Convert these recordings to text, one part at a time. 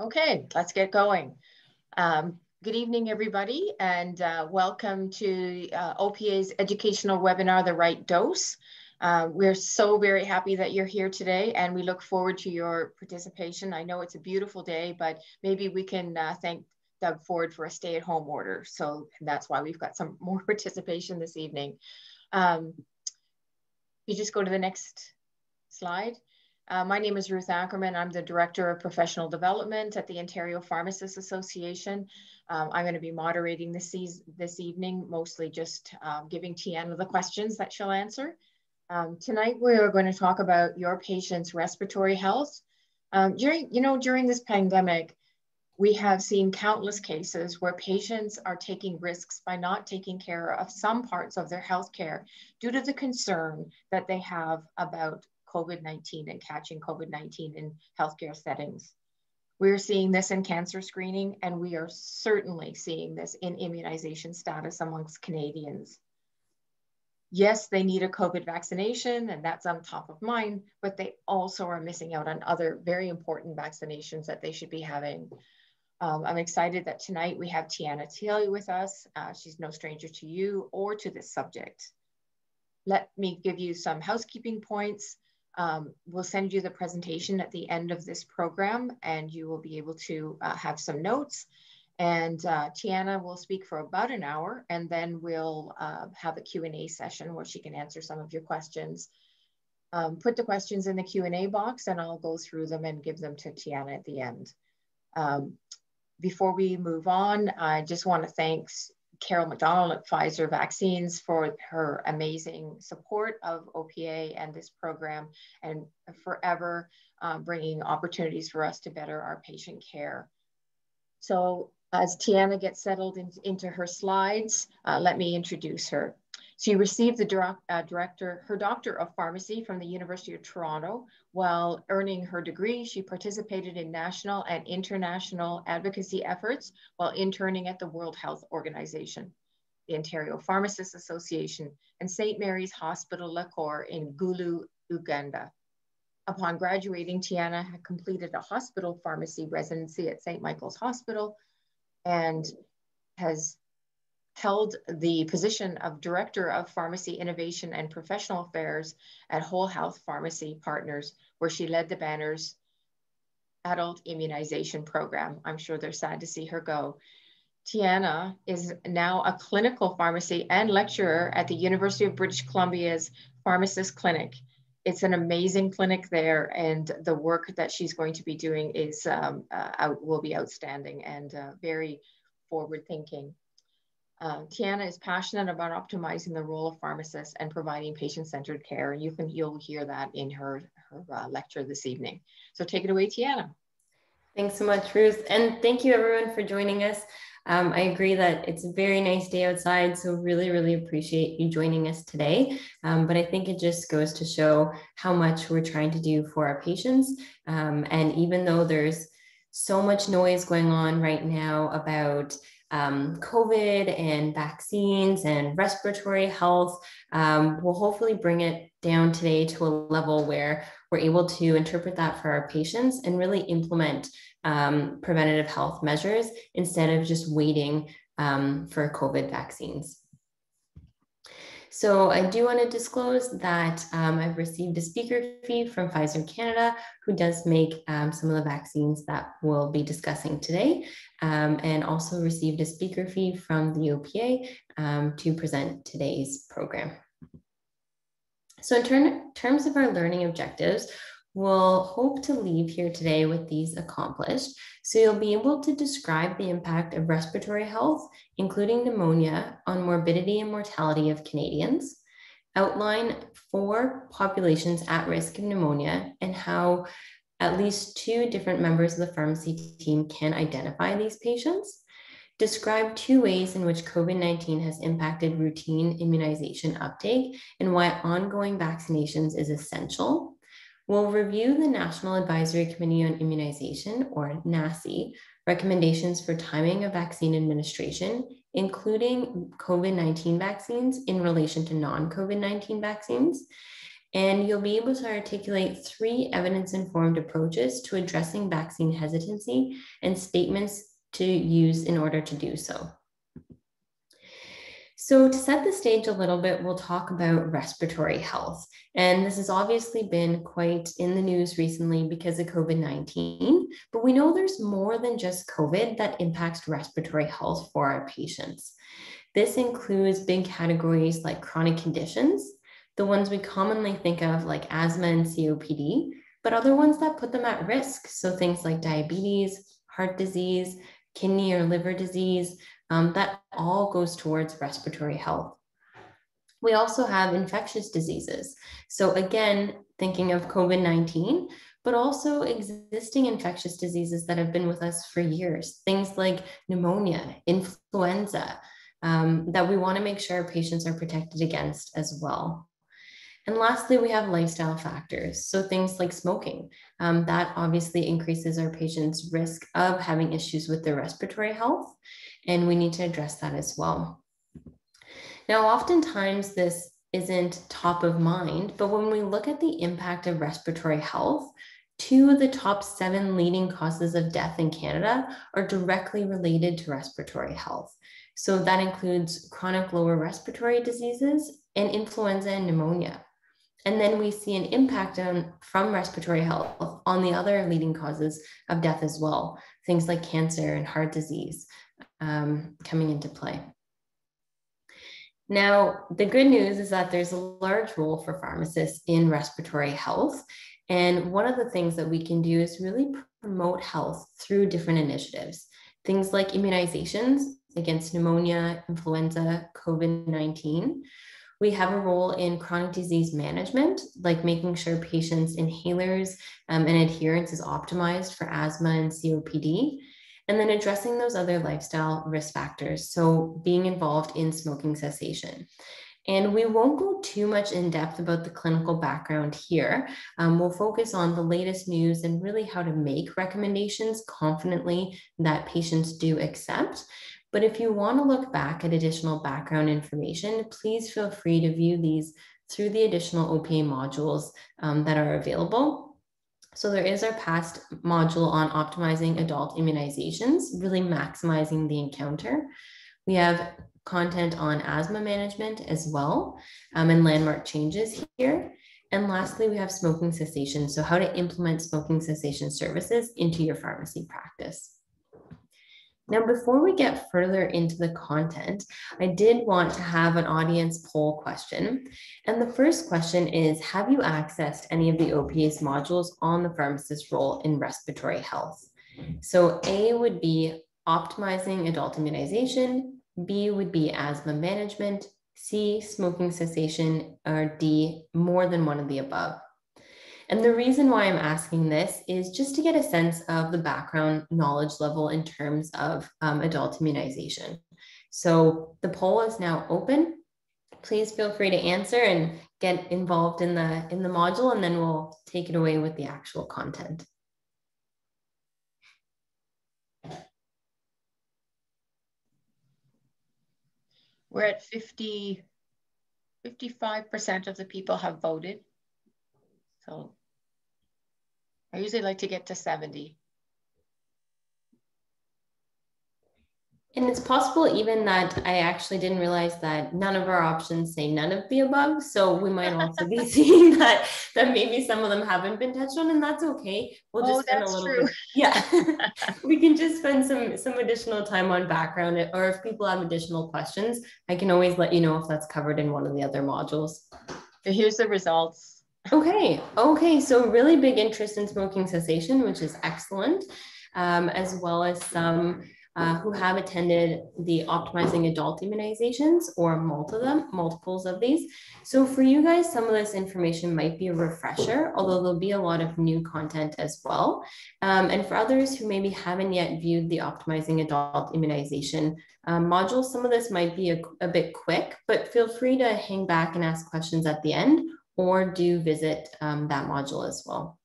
Okay, let's get going. Um, good evening, everybody, and uh, welcome to uh, OPA's educational webinar, The Right Dose. Uh, we're so very happy that you're here today, and we look forward to your participation. I know it's a beautiful day, but maybe we can uh, thank Doug Ford for a stay-at-home order. So that's why we've got some more participation this evening. Um, you just go to the next slide. Uh, my name is Ruth Ackerman. I'm the Director of Professional Development at the Ontario Pharmacists Association. Um, I'm going to be moderating this, this evening, mostly just uh, giving Tiana the questions that she'll answer. Um, tonight, we are going to talk about your patient's respiratory health. Um, during, you know, during this pandemic, we have seen countless cases where patients are taking risks by not taking care of some parts of their health care due to the concern that they have about COVID-19 and catching COVID-19 in healthcare settings. We're seeing this in cancer screening, and we are certainly seeing this in immunization status amongst Canadians. Yes, they need a COVID vaccination, and that's on top of mind, but they also are missing out on other very important vaccinations that they should be having. Um, I'm excited that tonight we have Tiana Thiele with us. Uh, she's no stranger to you or to this subject. Let me give you some housekeeping points. Um, we'll send you the presentation at the end of this program and you will be able to uh, have some notes. And uh, Tiana will speak for about an hour and then we'll uh, have a Q&A session where she can answer some of your questions. Um, put the questions in the Q&A box and I'll go through them and give them to Tiana at the end. Um, before we move on, I just want to thank Carol McDonald at Pfizer Vaccines for her amazing support of OPA and this program and forever uh, bringing opportunities for us to better our patient care. So as Tiana gets settled in, into her slides, uh, let me introduce her. She received the direct, uh, director, her Doctor of Pharmacy from the University of Toronto. While earning her degree, she participated in national and international advocacy efforts while interning at the World Health Organization, the Ontario Pharmacists Association, and St. Mary's Hospital Lacor in Gulu, Uganda. Upon graduating, Tiana had completed a hospital pharmacy residency at St. Michael's Hospital and has held the position of Director of Pharmacy Innovation and Professional Affairs at Whole Health Pharmacy Partners, where she led the banner's adult immunization program. I'm sure they're sad to see her go. Tiana is now a clinical pharmacy and lecturer at the University of British Columbia's Pharmacist Clinic. It's an amazing clinic there, and the work that she's going to be doing is um, uh, out, will be outstanding and uh, very forward thinking. Uh, Tiana is passionate about optimizing the role of pharmacists and providing patient-centered care. You can, you'll hear that in her, her uh, lecture this evening. So take it away, Tiana. Thanks so much, Ruth. And thank you everyone for joining us. Um, I agree that it's a very nice day outside, so really, really appreciate you joining us today. Um, but I think it just goes to show how much we're trying to do for our patients. Um, and even though there's so much noise going on right now about um, COVID and vaccines and respiratory health. Um, we'll hopefully bring it down today to a level where we're able to interpret that for our patients and really implement um, preventative health measures instead of just waiting um, for COVID vaccines. So I do want to disclose that um, I've received a speaker fee from Pfizer Canada, who does make um, some of the vaccines that we'll be discussing today, um, and also received a speaker fee from the OPA um, to present today's program. So in ter terms of our learning objectives, We'll hope to leave here today with these accomplished. So you'll be able to describe the impact of respiratory health, including pneumonia, on morbidity and mortality of Canadians, outline four populations at risk of pneumonia and how at least two different members of the pharmacy team can identify these patients, describe two ways in which COVID-19 has impacted routine immunization uptake and why ongoing vaccinations is essential, We'll review the National Advisory Committee on Immunization, or NACI, recommendations for timing of vaccine administration, including COVID 19 vaccines in relation to non COVID 19 vaccines. And you'll be able to articulate three evidence-informed approaches to addressing vaccine hesitancy and statements to use in order to do so. So, to set the stage a little bit, we'll talk about respiratory health. And this has obviously been quite in the news recently because of COVID 19. But we know there's more than just COVID that impacts respiratory health for our patients. This includes big categories like chronic conditions, the ones we commonly think of like asthma and COPD, but other ones that put them at risk. So, things like diabetes, heart disease, kidney or liver disease, um, that all goes towards respiratory health. We also have infectious diseases. So, again, thinking of COVID 19, but also existing infectious diseases that have been with us for years, things like pneumonia, influenza, um, that we want to make sure patients are protected against as well. And lastly, we have lifestyle factors. So things like smoking, um, that obviously increases our patients' risk of having issues with their respiratory health. And we need to address that as well. Now, oftentimes this isn't top of mind, but when we look at the impact of respiratory health, two of the top seven leading causes of death in Canada are directly related to respiratory health. So that includes chronic lower respiratory diseases and influenza and pneumonia. And then we see an impact on, from respiratory health on the other leading causes of death as well, things like cancer and heart disease um, coming into play. Now, the good news is that there's a large role for pharmacists in respiratory health. And one of the things that we can do is really promote health through different initiatives. Things like immunizations against pneumonia, influenza, COVID 19, we have a role in chronic disease management, like making sure patients' inhalers um, and adherence is optimized for asthma and COPD. And then addressing those other lifestyle risk factors. So, being involved in smoking cessation. And we won't go too much in depth about the clinical background here. Um, we'll focus on the latest news and really how to make recommendations confidently that patients do accept. But if you want to look back at additional background information, please feel free to view these through the additional OPA modules um, that are available. So there is our past module on optimizing adult immunizations, really maximizing the encounter. We have content on asthma management as well um, and landmark changes here. And lastly, we have smoking cessation. So how to implement smoking cessation services into your pharmacy practice. Now, before we get further into the content, I did want to have an audience poll question. And the first question is Have you accessed any of the OPA's modules on the pharmacist role in respiratory health? So, A would be optimizing adult immunization, B would be asthma management, C, smoking cessation, or D, more than one of the above. And the reason why I'm asking this is just to get a sense of the background knowledge level in terms of um, adult immunization. So the poll is now open. Please feel free to answer and get involved in the, in the module, and then we'll take it away with the actual content. We're at 50, 55% of the people have voted. So I usually like to get to 70. And it's possible even that I actually didn't realize that none of our options say none of the above. So we might also be seeing that that maybe some of them haven't been touched on, and that's okay. We'll just oh, spend a little true. bit. Yeah, we can just spend some some additional time on background, or if people have additional questions, I can always let you know if that's covered in one of the other modules. Here's the results. Okay, okay. So really big interest in smoking cessation, which is excellent, um, as well as some uh, who have attended the optimizing adult immunizations or multiple them, multiples of these. So for you guys, some of this information might be a refresher, although there'll be a lot of new content as well. Um, and for others who maybe haven't yet viewed the optimizing adult immunization um, module, some of this might be a, a bit quick, but feel free to hang back and ask questions at the end or do visit um, that module as well.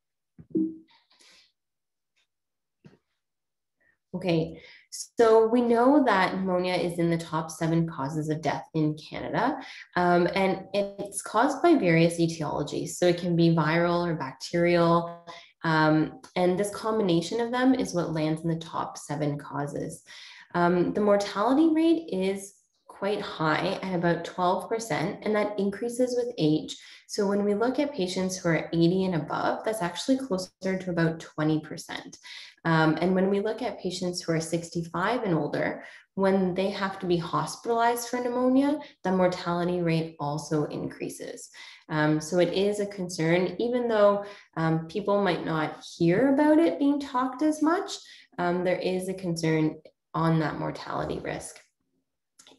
Okay, so we know that pneumonia is in the top seven causes of death in Canada, um, and it's caused by various etiologies. So it can be viral or bacterial, um, and this combination of them is what lands in the top seven causes. Um, the mortality rate is quite high at about 12%, and that increases with age. So when we look at patients who are 80 and above, that's actually closer to about 20%. Um, and when we look at patients who are 65 and older, when they have to be hospitalized for pneumonia, the mortality rate also increases. Um, so it is a concern, even though um, people might not hear about it being talked as much, um, there is a concern on that mortality risk.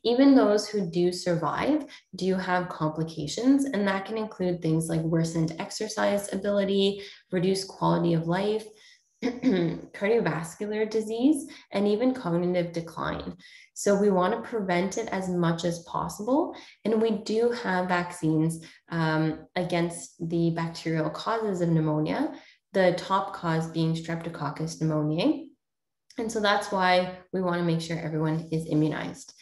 Even those who do survive do have complications, and that can include things like worsened exercise ability, reduced quality of life, cardiovascular disease, and even cognitive decline. So we want to prevent it as much as possible. And we do have vaccines um, against the bacterial causes of pneumonia, the top cause being Streptococcus pneumoniae. And so that's why we want to make sure everyone is immunized.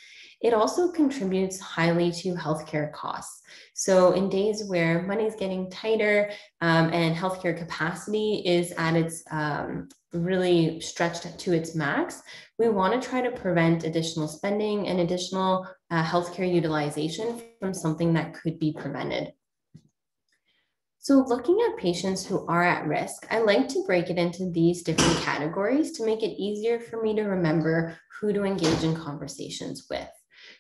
It also contributes highly to healthcare costs. So, in days where money is getting tighter um, and healthcare capacity is at its um, really stretched to its max, we want to try to prevent additional spending and additional uh, healthcare utilization from something that could be prevented. So looking at patients who are at risk, I like to break it into these different categories to make it easier for me to remember who to engage in conversations with.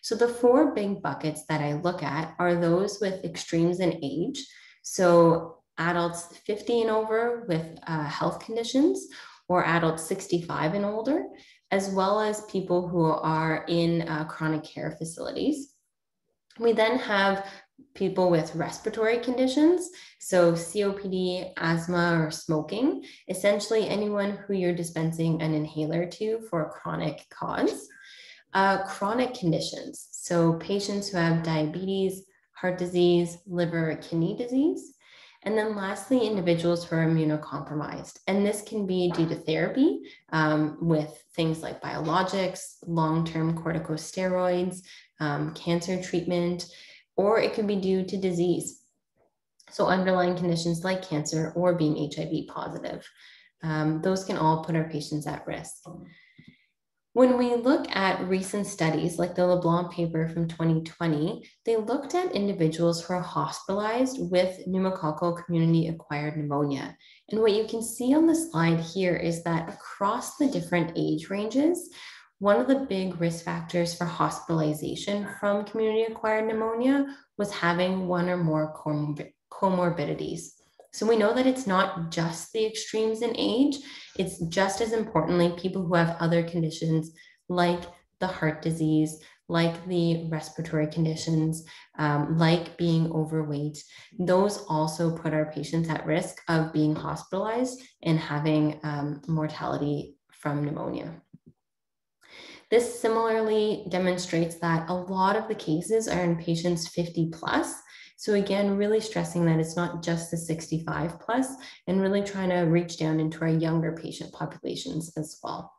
So the four big buckets that I look at are those with extremes in age. So adults 50 and over with uh, health conditions or adults 65 and older, as well as people who are in uh, chronic care facilities. We then have people with respiratory conditions, so COPD, asthma, or smoking, essentially anyone who you're dispensing an inhaler to for a chronic cause. Uh, chronic conditions, so patients who have diabetes, heart disease, liver, kidney disease. And then lastly, individuals who are immunocompromised. And this can be due to therapy um, with things like biologics, long-term corticosteroids, um, cancer treatment, or it could be due to disease. So underlying conditions like cancer or being HIV positive. Um, those can all put our patients at risk. When we look at recent studies like the LeBlanc paper from 2020, they looked at individuals who are hospitalized with pneumococcal community acquired pneumonia. And what you can see on the slide here is that across the different age ranges, one of the big risk factors for hospitalization from community acquired pneumonia was having one or more comorbidities. So we know that it's not just the extremes in age, it's just as importantly people who have other conditions like the heart disease, like the respiratory conditions, um, like being overweight. Those also put our patients at risk of being hospitalized and having um, mortality from pneumonia. This similarly demonstrates that a lot of the cases are in patients 50 plus. So again, really stressing that it's not just the 65 plus and really trying to reach down into our younger patient populations as well.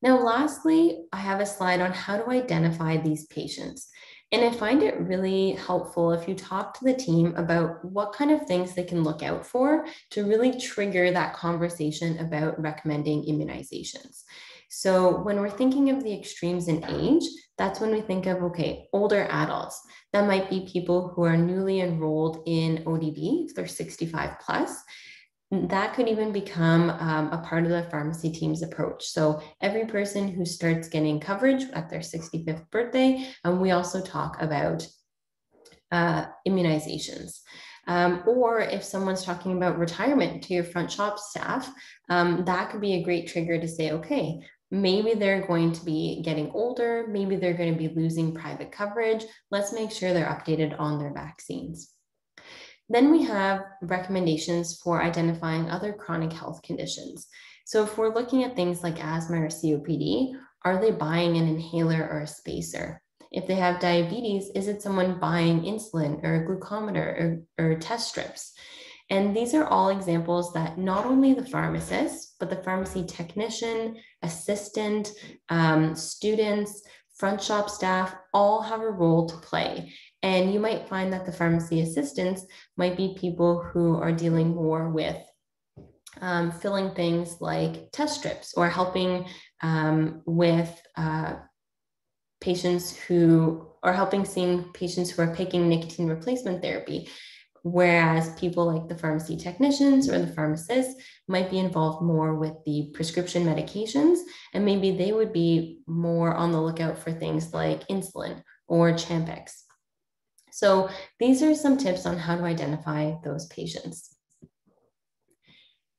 Now, lastly, I have a slide on how to identify these patients. And I find it really helpful if you talk to the team about what kind of things they can look out for to really trigger that conversation about recommending immunizations. So when we're thinking of the extremes in age, that's when we think of, okay, older adults. That might be people who are newly enrolled in ODB, if they're 65 plus. That could even become um, a part of the pharmacy team's approach. So every person who starts getting coverage at their 65th birthday, and we also talk about uh, immunizations. Um, or if someone's talking about retirement to your front shop staff, um, that could be a great trigger to say, okay, Maybe they're going to be getting older. Maybe they're going to be losing private coverage. Let's make sure they're updated on their vaccines. Then we have recommendations for identifying other chronic health conditions. So if we're looking at things like asthma or COPD, are they buying an inhaler or a spacer? If they have diabetes, is it someone buying insulin or a glucometer or, or test strips? And these are all examples that not only the pharmacist, but the pharmacy technician, assistant, um, students, front shop staff all have a role to play. And you might find that the pharmacy assistants might be people who are dealing more with um, filling things like test strips or helping um, with uh, patients who are helping seeing patients who are taking nicotine replacement therapy. Whereas people like the pharmacy technicians or the pharmacists might be involved more with the prescription medications, and maybe they would be more on the lookout for things like insulin or Champix. So these are some tips on how to identify those patients.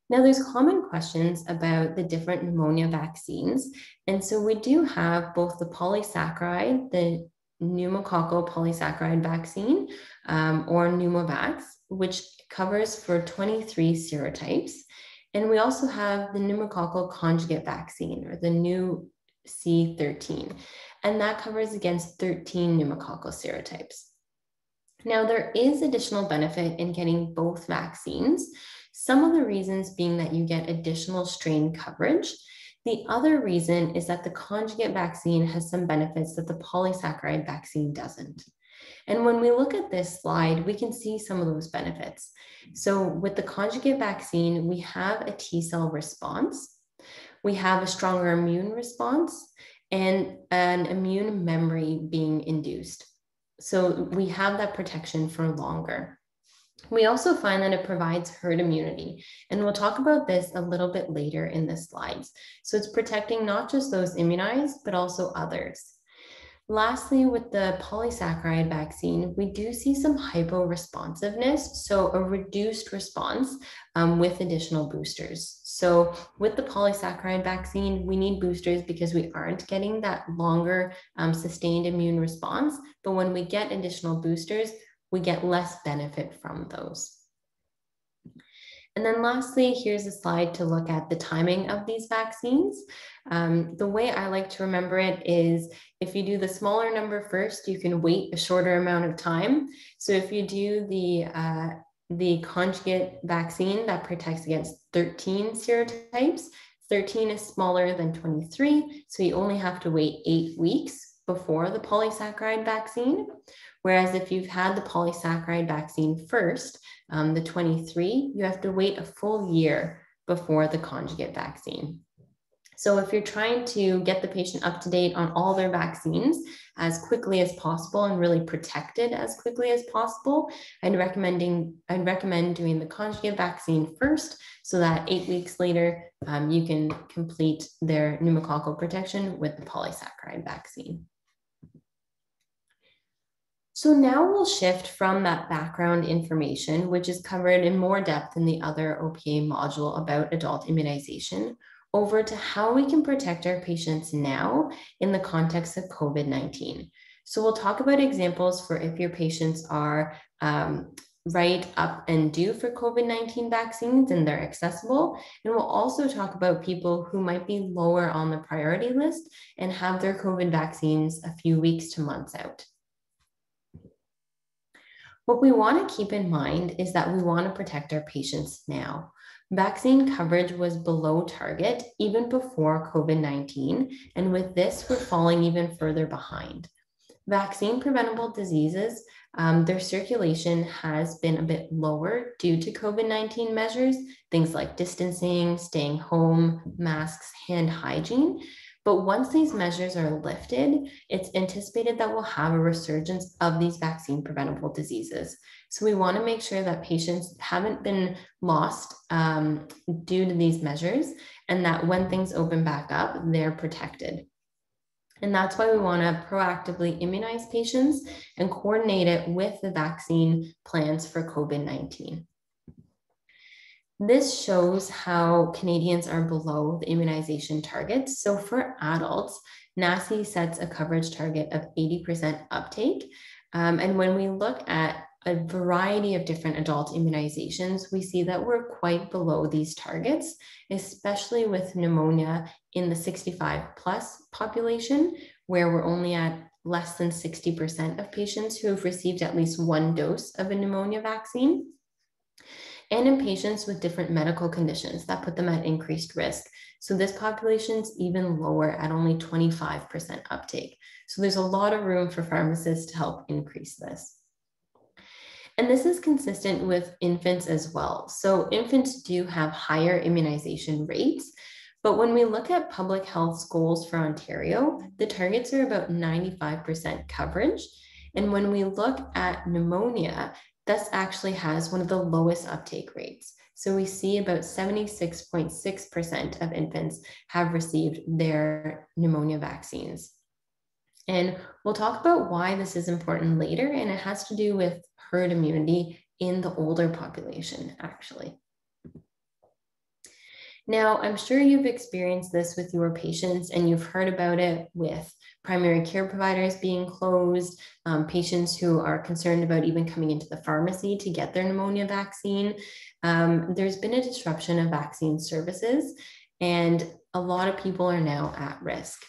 Now, there's common questions about the different pneumonia vaccines. And so we do have both the polysaccharide, the pneumococcal polysaccharide vaccine, um, or Pneumovax, which covers for 23 serotypes. And we also have the pneumococcal conjugate vaccine, or the new C13, and that covers against 13 pneumococcal serotypes. Now, there is additional benefit in getting both vaccines. Some of the reasons being that you get additional strain coverage. The other reason is that the conjugate vaccine has some benefits that the polysaccharide vaccine doesn't. And when we look at this slide, we can see some of those benefits. So with the conjugate vaccine, we have a T cell response, we have a stronger immune response, and an immune memory being induced. So we have that protection for longer. We also find that it provides herd immunity, and we'll talk about this a little bit later in the slides. So it's protecting not just those immunized, but also others. Lastly, with the polysaccharide vaccine, we do see some hyporesponsiveness, so a reduced response um, with additional boosters. So with the polysaccharide vaccine, we need boosters because we aren't getting that longer um, sustained immune response. But when we get additional boosters, we get less benefit from those. And then lastly, here's a slide to look at the timing of these vaccines. Um, the way I like to remember it is if you do the smaller number first, you can wait a shorter amount of time. So if you do the uh, the conjugate vaccine that protects against 13 serotypes, 13 is smaller than 23, so you only have to wait eight weeks before the polysaccharide vaccine. Whereas if you've had the polysaccharide vaccine first, um, the 23, you have to wait a full year before the conjugate vaccine. So if you're trying to get the patient up to date on all their vaccines as quickly as possible and really protected as quickly as possible, I'd recommending I'd recommend doing the conjugate vaccine first, so that eight weeks later um, you can complete their pneumococcal protection with the polysaccharide vaccine. So now we'll shift from that background information, which is covered in more depth in the other OPA module about adult immunization, over to how we can protect our patients now in the context of COVID 19. So we'll talk about examples for if your patients are um, right up and due for COVID 19 vaccines and they're accessible. And we'll also talk about people who might be lower on the priority list and have their COVID vaccines a few weeks to months out. What we want to keep in mind is that we want to protect our patients now. Vaccine coverage was below target even before COVID 19, and with this, we're falling even further behind. Vaccine preventable diseases, um, their circulation has been a bit lower due to COVID 19 measures, things like distancing, staying home, masks, hand hygiene. But once these measures are lifted, it's anticipated that we'll have a resurgence of these vaccine preventable diseases. So we want to make sure that patients haven't been lost um, due to these measures and that when things open back up, they're protected. And that's why we want to proactively immunize patients and coordinate it with the vaccine plans for COVID 19. This shows how Canadians are below the immunization targets. So for adults, NACI sets a coverage target of 80% uptake. Um, and when we look at a variety of different adult immunizations, we see that we're quite below these targets, especially with pneumonia in the 65 plus population, where we're only at less than 60% of patients who have received at least one dose of a pneumonia vaccine. And in patients with different medical conditions that put them at increased risk. So this population is even lower at only 25% uptake. So there's a lot of room for pharmacists to help increase this. And this is consistent with infants as well. So infants do have higher immunization rates, but when we look at public health goals for Ontario, the targets are about 95% coverage. And when we look at pneumonia, this actually has one of the lowest uptake rates. So we see about 76.6% of infants have received their pneumonia vaccines. And we'll talk about why this is important later, and it has to do with herd immunity in the older population, actually. Now, I'm sure you've experienced this with your patients and you've heard about it with primary care providers being closed, um, patients who are concerned about even coming into the pharmacy to get their pneumonia vaccine. Um, there's been a disruption of vaccine services, and a lot of people are now at risk.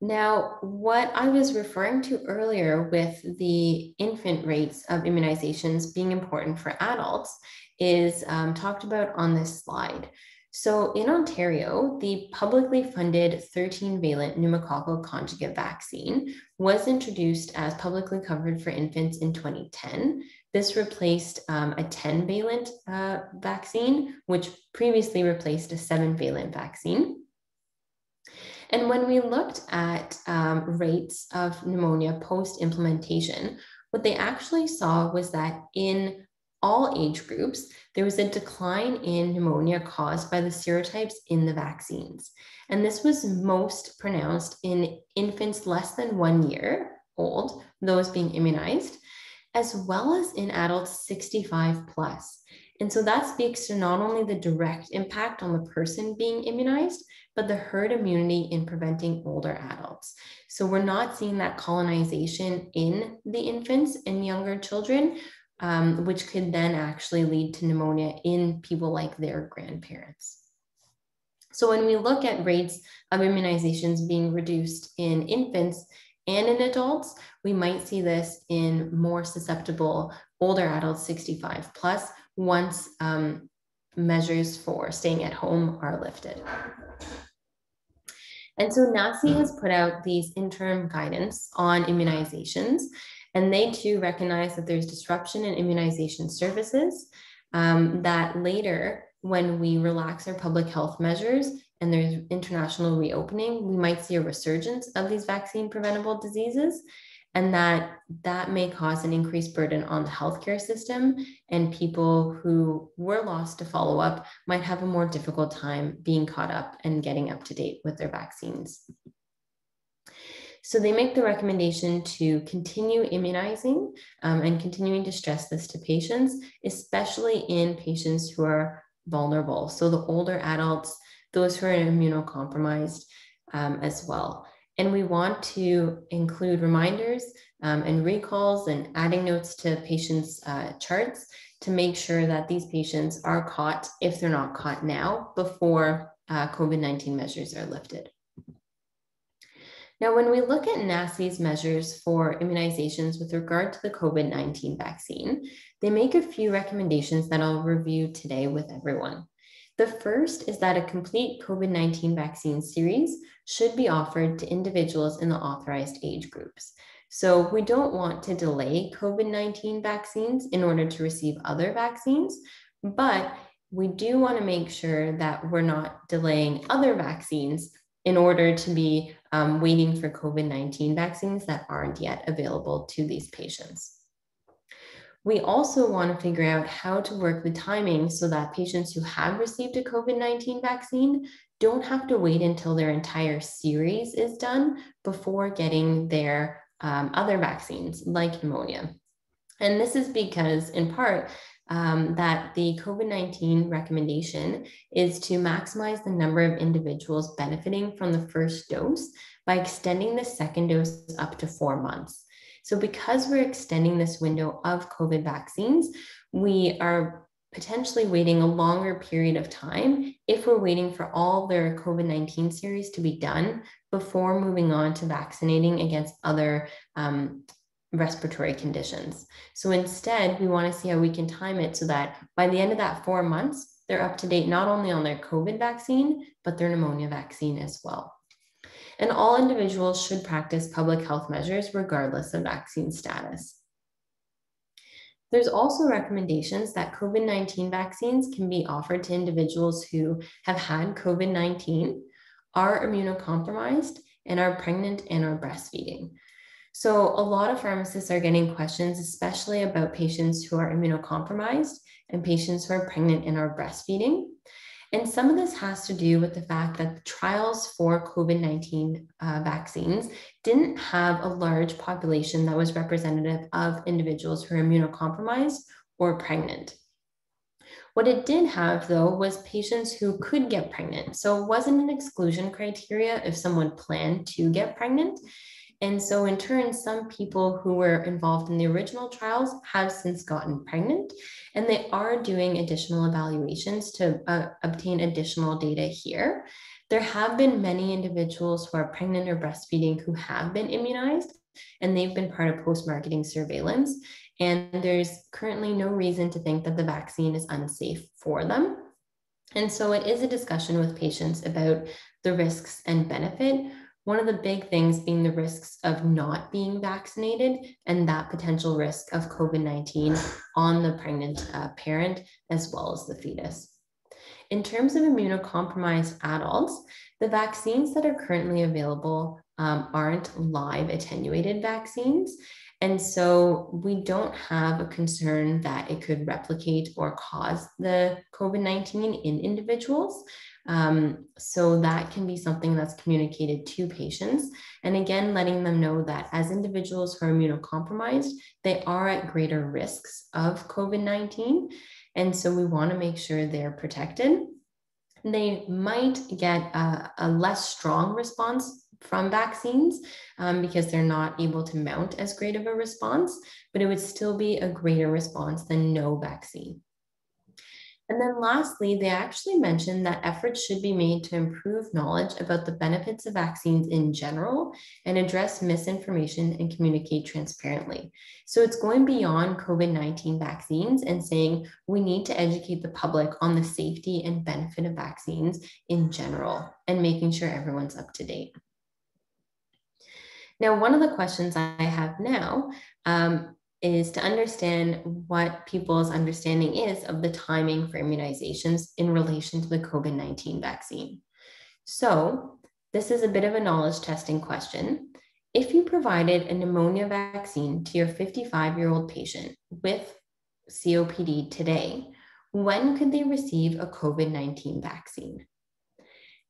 Now, what I was referring to earlier with the infant rates of immunizations being important for adults is um, talked about on this slide. So in Ontario, the publicly funded 13 valent pneumococcal conjugate vaccine was introduced as publicly covered for infants in 2010. This replaced um, a 10 valent uh, vaccine, which previously replaced a 7 valent vaccine. And when we looked at um, rates of pneumonia post implementation, what they actually saw was that in all age groups, there was a decline in pneumonia caused by the serotypes in the vaccines. And this was most pronounced in infants less than one year old, those being immunized, as well as in adults 65 plus. And so that speaks to not only the direct impact on the person being immunized, but the herd immunity in preventing older adults. So we're not seeing that colonization in the infants and younger children, um, which could then actually lead to pneumonia in people like their grandparents. So when we look at rates of immunizations being reduced in infants and in adults, we might see this in more susceptible older adults 65 plus once um, measures for staying at home are lifted. And so NACI has put out these interim guidance on immunizations and they too recognize that there's disruption in immunization services, um, that later, when we relax our public health measures and there's international reopening, we might see a resurgence of these vaccine preventable diseases and that that may cause an increased burden on the healthcare system and people who were lost to follow up might have a more difficult time being caught up and getting up to date with their vaccines. So they make the recommendation to continue immunizing um, and continuing to stress this to patients, especially in patients who are vulnerable. So the older adults, those who are immunocompromised um, as well. And we want to include reminders um, and recalls and adding notes to patients' uh, charts to make sure that these patients are caught, if they're not caught now, before uh, COVID 19 measures are lifted. Now, when we look at NACI's measures for immunizations with regard to the COVID 19 vaccine, they make a few recommendations that I'll review today with everyone. The first is that a complete COVID 19 vaccine series should be offered to individuals in the authorized age groups. So, we don't want to delay COVID 19 vaccines in order to receive other vaccines, but we do want to make sure that we're not delaying other vaccines in order to be um, waiting for COVID 19 vaccines that aren't yet available to these patients. We also want to figure out how to work the timing so that patients who have received a COVID 19 vaccine don't have to wait until their entire series is done before getting their um, other vaccines like pneumonia. And this is because, in part, um, that the COVID 19 recommendation is to maximize the number of individuals benefiting from the first dose by extending the second dose up to four months. So, because we're extending this window of COVID vaccines, we are potentially waiting a longer period of time if we're waiting for all their COVID 19 series to be done before moving on to vaccinating against other um, respiratory conditions. So instead, we want to see how we can time it so that by the end of that four months, they're up to date not only on their COVID vaccine, but their pneumonia vaccine as well. And all individuals should practice public health measures regardless of vaccine status. There's also recommendations that COVID 19 vaccines can be offered to individuals who have had COVID 19, are immunocompromised, and are pregnant and are breastfeeding. So, a lot of pharmacists are getting questions, especially about patients who are immunocompromised and patients who are pregnant and are breastfeeding. And some of this has to do with the fact that the trials for COVID 19 uh, vaccines didn't have a large population that was representative of individuals who are immunocompromised or pregnant. What it did have, though, was patients who could get pregnant. So it wasn't an exclusion criteria if someone planned to get pregnant. And so, in turn, some people who were involved in the original trials have since gotten pregnant, and they are doing additional evaluations to uh, obtain additional data here. There have been many individuals who are pregnant or breastfeeding who have been immunized, and they've been part of post marketing surveillance. And there's currently no reason to think that the vaccine is unsafe for them. And so it is a discussion with patients about the risks and benefit one of the big things being the risks of not being vaccinated and that potential risk of COVID 19 on the pregnant uh, parent as well as the fetus. In terms of immunocompromised adults, the vaccines that are currently available um, aren't live attenuated vaccines. And so we don't have a concern that it could replicate or cause the COVID 19 in individuals. Um, so that can be something that's communicated to patients. And again, letting them know that as individuals who are immunocompromised, they are at greater risks of COVID 19. And so we want to make sure they're protected. They might get a, a less strong response from vaccines um, because they're not able to mount as great of a response, but it would still be a greater response than no vaccine. And then lastly, they actually mentioned that efforts should be made to improve knowledge about the benefits of vaccines in general and address misinformation and communicate transparently. So it's going beyond COVID 19 vaccines and saying we need to educate the public on the safety and benefit of vaccines in general and making sure everyone's up to date. Now, one of the questions I have now um, is to understand what people's understanding is of the timing for immunizations in relation to the COVID 19 vaccine. So, this is a bit of a knowledge testing question. If you provided a pneumonia vaccine to your 55 year old patient with COPD today, when could they receive a COVID 19 vaccine?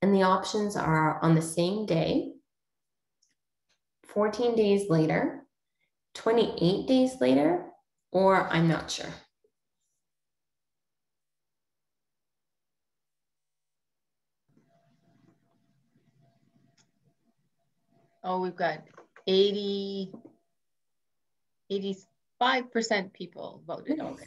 And the options are on the same day, 14 days later, 28 days later, or I'm not sure. Oh, we've got 80, 85% people voted already.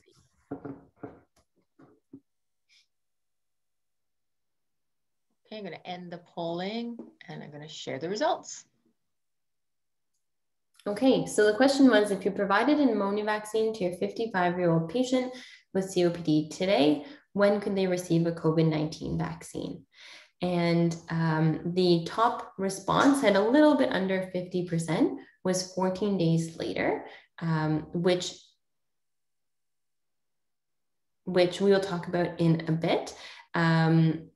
Okay, I'm going to end the polling and I'm going to share the results. Okay, so the question was if you provided an pneumonia vaccine to your 55 year old patient with COPD today, when could they receive a COVID 19 vaccine? And um, the top response had a little bit under 50%, was 14 days later, um, which which we will talk about in a bit. Um,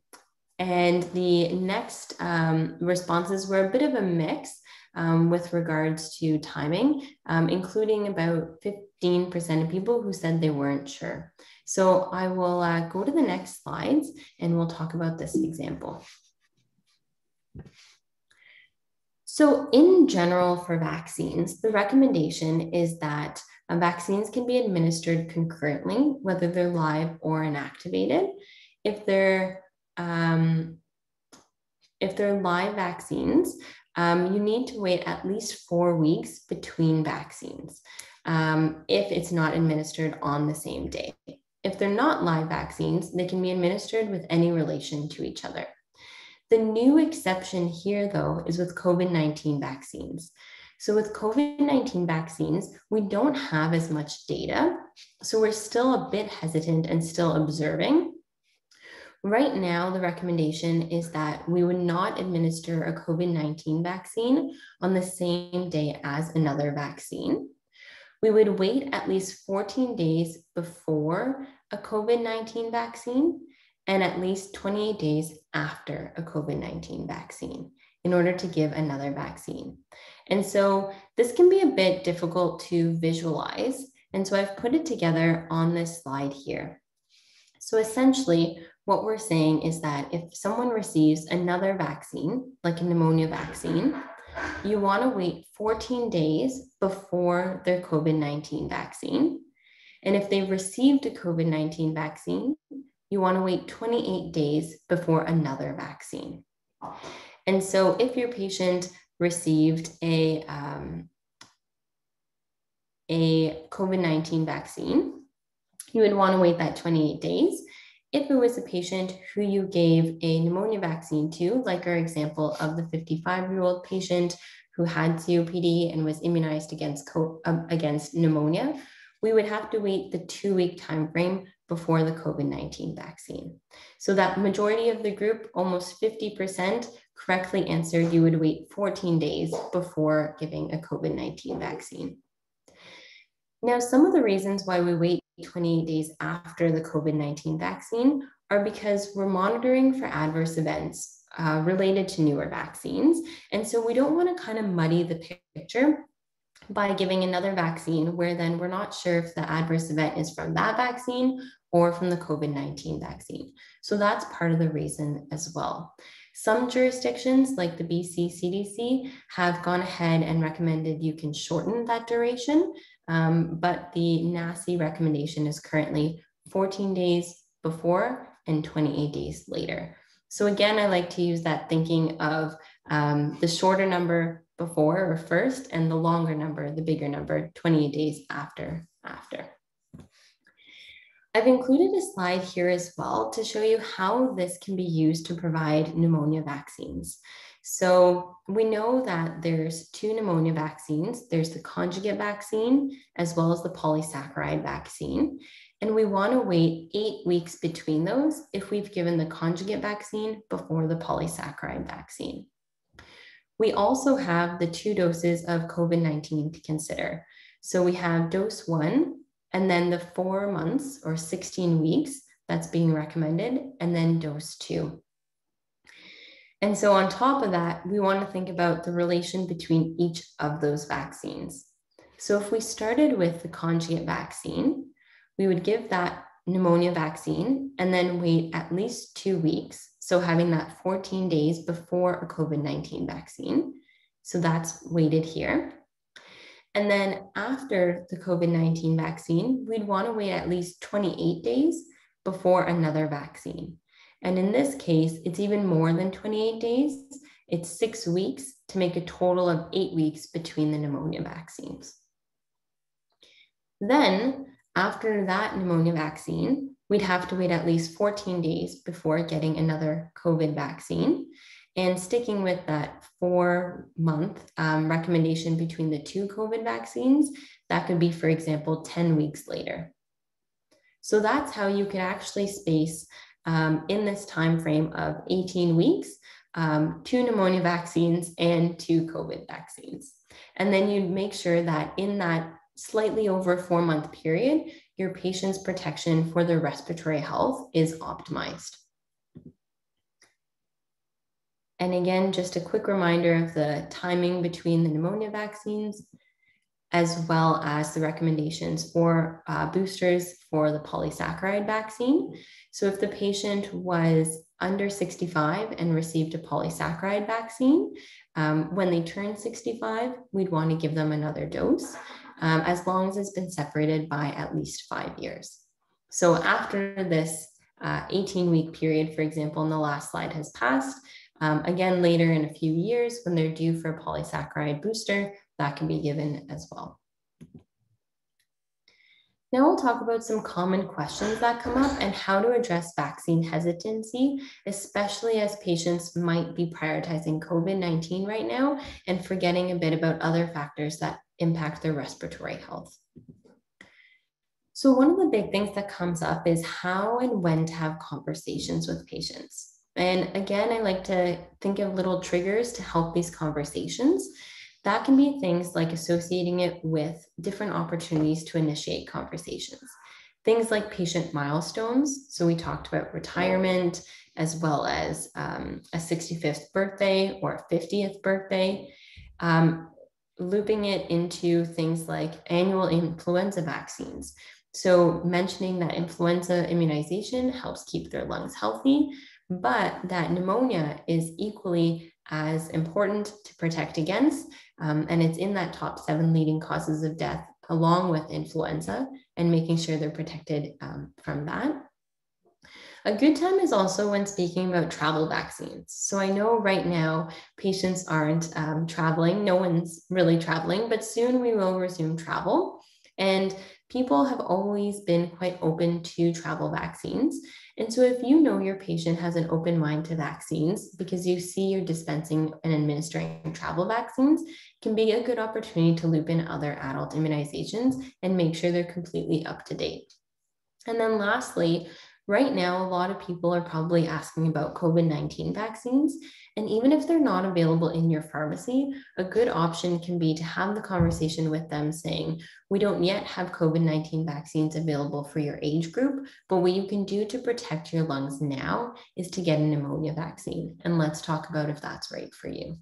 and the next um, responses were a bit of a mix um, with regards to timing, um, including about 15% of people who said they weren't sure. So I will uh, go to the next slides and we'll talk about this example. So in general for vaccines, the recommendation is that uh, vaccines can be administered concurrently, whether they're live or inactivated. If they're um, if they're live vaccines, um, you need to wait at least four weeks between vaccines um, if it's not administered on the same day. If they're not live vaccines, they can be administered with any relation to each other. The new exception here, though, is with COVID 19 vaccines. So with COVID-19 vaccines, we don't have as much data. So we're still a bit hesitant and still observing. Right now, the recommendation is that we would not administer a COVID-19 vaccine on the same day as another vaccine. We would wait at least 14 days before a COVID-19 vaccine and at least 28 days after a COVID 19 vaccine in order to give another vaccine. And so this can be a bit difficult to visualize. And so I've put it together on this slide here. So essentially, what we're saying is that if someone receives another vaccine, like a pneumonia vaccine, you want to wait 14 days before their COVID 19 vaccine. And if they've received a COVID 19 vaccine, you want to wait 28 days before another vaccine. And so if your patient received a, um, a COVID-19 vaccine, you would want to wait that 28 days. If it was a patient who you gave a pneumonia vaccine to, like our example of the 55-year-old patient who had COPD and was immunized against, uh, against pneumonia, we would have to wait the two-week time frame before the COVID-19 vaccine. So that majority of the group, almost 50%, correctly answered you would wait 14 days before giving a COVID-19 vaccine. Now, some of the reasons why we wait 28 days after the COVID-19 vaccine are because we're monitoring for adverse events uh, related to newer vaccines. And so we don't want to kind of muddy the picture by giving another vaccine where then we're not sure if the adverse event is from that vaccine or from the COVID 19 vaccine. So that's part of the reason as well. Some jurisdictions, like the BC CDC, have gone ahead and recommended you can shorten that duration, um, but the NACI recommendation is currently 14 days before and 28 days later. So again, I like to use that thinking of um, the shorter number before or first and the longer number, the bigger number, 28 days after, after. I've included a slide here as well to show you how this can be used to provide pneumonia vaccines. So we know that there's two pneumonia vaccines. There's the conjugate vaccine as well as the polysaccharide vaccine. And we want to wait eight weeks between those if we've given the conjugate vaccine before the polysaccharide vaccine. We also have the two doses of COVID 19 to consider. So we have dose one, and then the four months or 16 weeks that's being recommended, and then dose two. And so, on top of that, we want to think about the relation between each of those vaccines. So, if we started with the conjugate vaccine, we would give that pneumonia vaccine and then wait at least two weeks. So, having that 14 days before a COVID 19 vaccine. So, that's weighted here. And then after the COVID 19 vaccine, we'd want to wait at least 28 days before another vaccine. And in this case, it's even more than 28 days. It's six weeks to make a total of eight weeks between the pneumonia vaccines. Then, after that pneumonia vaccine, we'd have to wait at least 14 days before getting another COVID vaccine. And sticking with that four month um, recommendation between the two COVID vaccines, that could be, for example, 10 weeks later. So that's how you could actually space um, in this time frame of 18 weeks, um, two pneumonia vaccines and two COVID vaccines. And then you make sure that in that slightly over four month period, your patient's protection for their respiratory health is optimized. And again, just a quick reminder of the timing between the pneumonia vaccines, as well as the recommendations for uh, boosters for the polysaccharide vaccine. So if the patient was under 65 and received a polysaccharide vaccine, um, when they turn 65, we'd want to give them another dose, um, as long as it's been separated by at least five years. So after this 18 uh, week period, for example, in the last slide has passed, um, again, later in a few years, when they're due for a polysaccharide booster, that can be given as well. Now we'll talk about some common questions that come up and how to address vaccine hesitancy, especially as patients might be prioritizing COVID-19 right now and forgetting a bit about other factors that impact their respiratory health. So one of the big things that comes up is how and when to have conversations with patients. And again, I like to think of little triggers to help these conversations. That can be things like associating it with different opportunities to initiate conversations. Things like patient milestones. So we talked about retirement as well as um, a 65th birthday or 50th birthday. Um, looping it into things like annual influenza vaccines. So, mentioning that influenza immunization helps keep their lungs healthy, but that pneumonia is equally as important to protect against. Um, and it's in that top seven leading causes of death, along with influenza, and making sure they're protected um, from that. A good time is also when speaking about travel vaccines. So I know right now patients aren't um, traveling, no one's really traveling, but soon we will resume travel. And people have always been quite open to travel vaccines. And so, if you know your patient has an open mind to vaccines because you see you're dispensing and administering travel vaccines, can be a good opportunity to loop in other adult immunizations and make sure they're completely up to date. And then, lastly, right now, a lot of people are probably asking about COVID 19 vaccines. And even if they're not available in your pharmacy, a good option can be to have the conversation with them saying, We don't yet have COVID 19 vaccines available for your age group, but what you can do to protect your lungs now is to get a pneumonia vaccine. And let's talk about if that's right for you.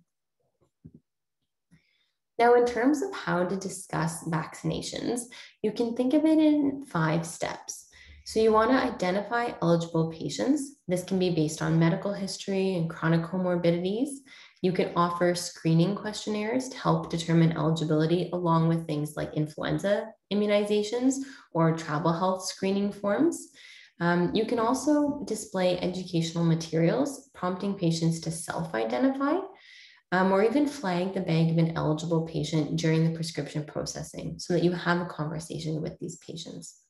Now, in terms of how to discuss vaccinations, you can think of it in five steps. So you want to identify eligible patients. This can be based on medical history and chronic comorbidities. You can offer screening questionnaires to help determine eligibility, along with things like influenza immunizations or travel health screening forms. Um, you can also display educational materials, prompting patients to self identify um, or even flag the bag of an eligible patient during the prescription processing so that you have a conversation with these patients.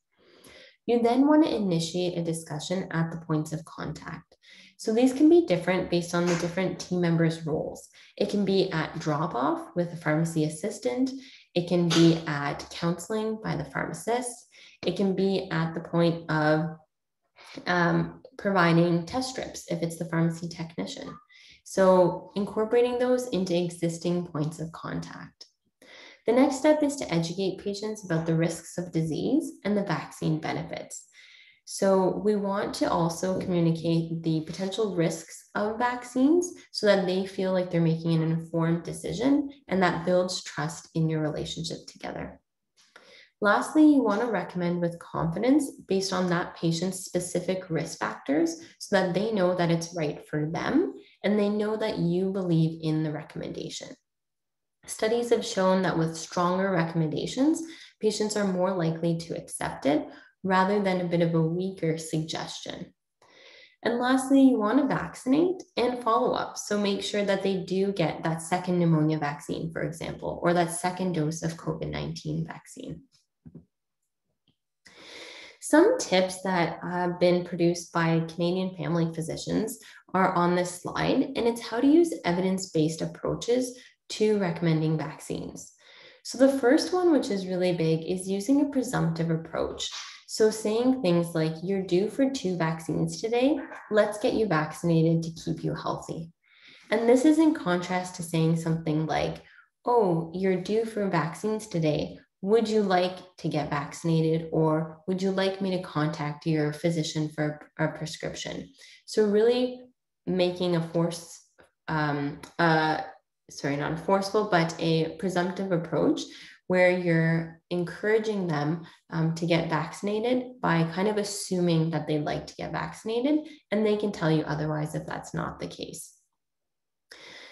You then want to initiate a discussion at the points of contact. So these can be different based on the different team members' roles. It can be at drop off with a pharmacy assistant. It can be at counseling by the pharmacist. It can be at the point of um, providing test strips if it's the pharmacy technician. So incorporating those into existing points of contact. The next step is to educate patients about the risks of disease and the vaccine benefits. So, we want to also communicate the potential risks of vaccines so that they feel like they're making an informed decision and that builds trust in your relationship together. Lastly, you want to recommend with confidence based on that patient's specific risk factors so that they know that it's right for them and they know that you believe in the recommendation. Studies have shown that with stronger recommendations, patients are more likely to accept it rather than a bit of a weaker suggestion. And lastly, you want to vaccinate and follow up. So make sure that they do get that second pneumonia vaccine, for example, or that second dose of COVID 19 vaccine. Some tips that have been produced by Canadian family physicians are on this slide, and it's how to use evidence based approaches to recommending vaccines. So, the first one, which is really big, is using a presumptive approach. So, saying things like, you're due for two vaccines today, let's get you vaccinated to keep you healthy. And this is in contrast to saying something like, oh, you're due for vaccines today. Would you like to get vaccinated or would you like me to contact your physician for a prescription? So, really making a force, um, uh, sorry, not forceful, but a presumptive approach where you're encouraging them um, to get vaccinated by kind of assuming that they'd like to get vaccinated, and they can tell you otherwise if that's not the case.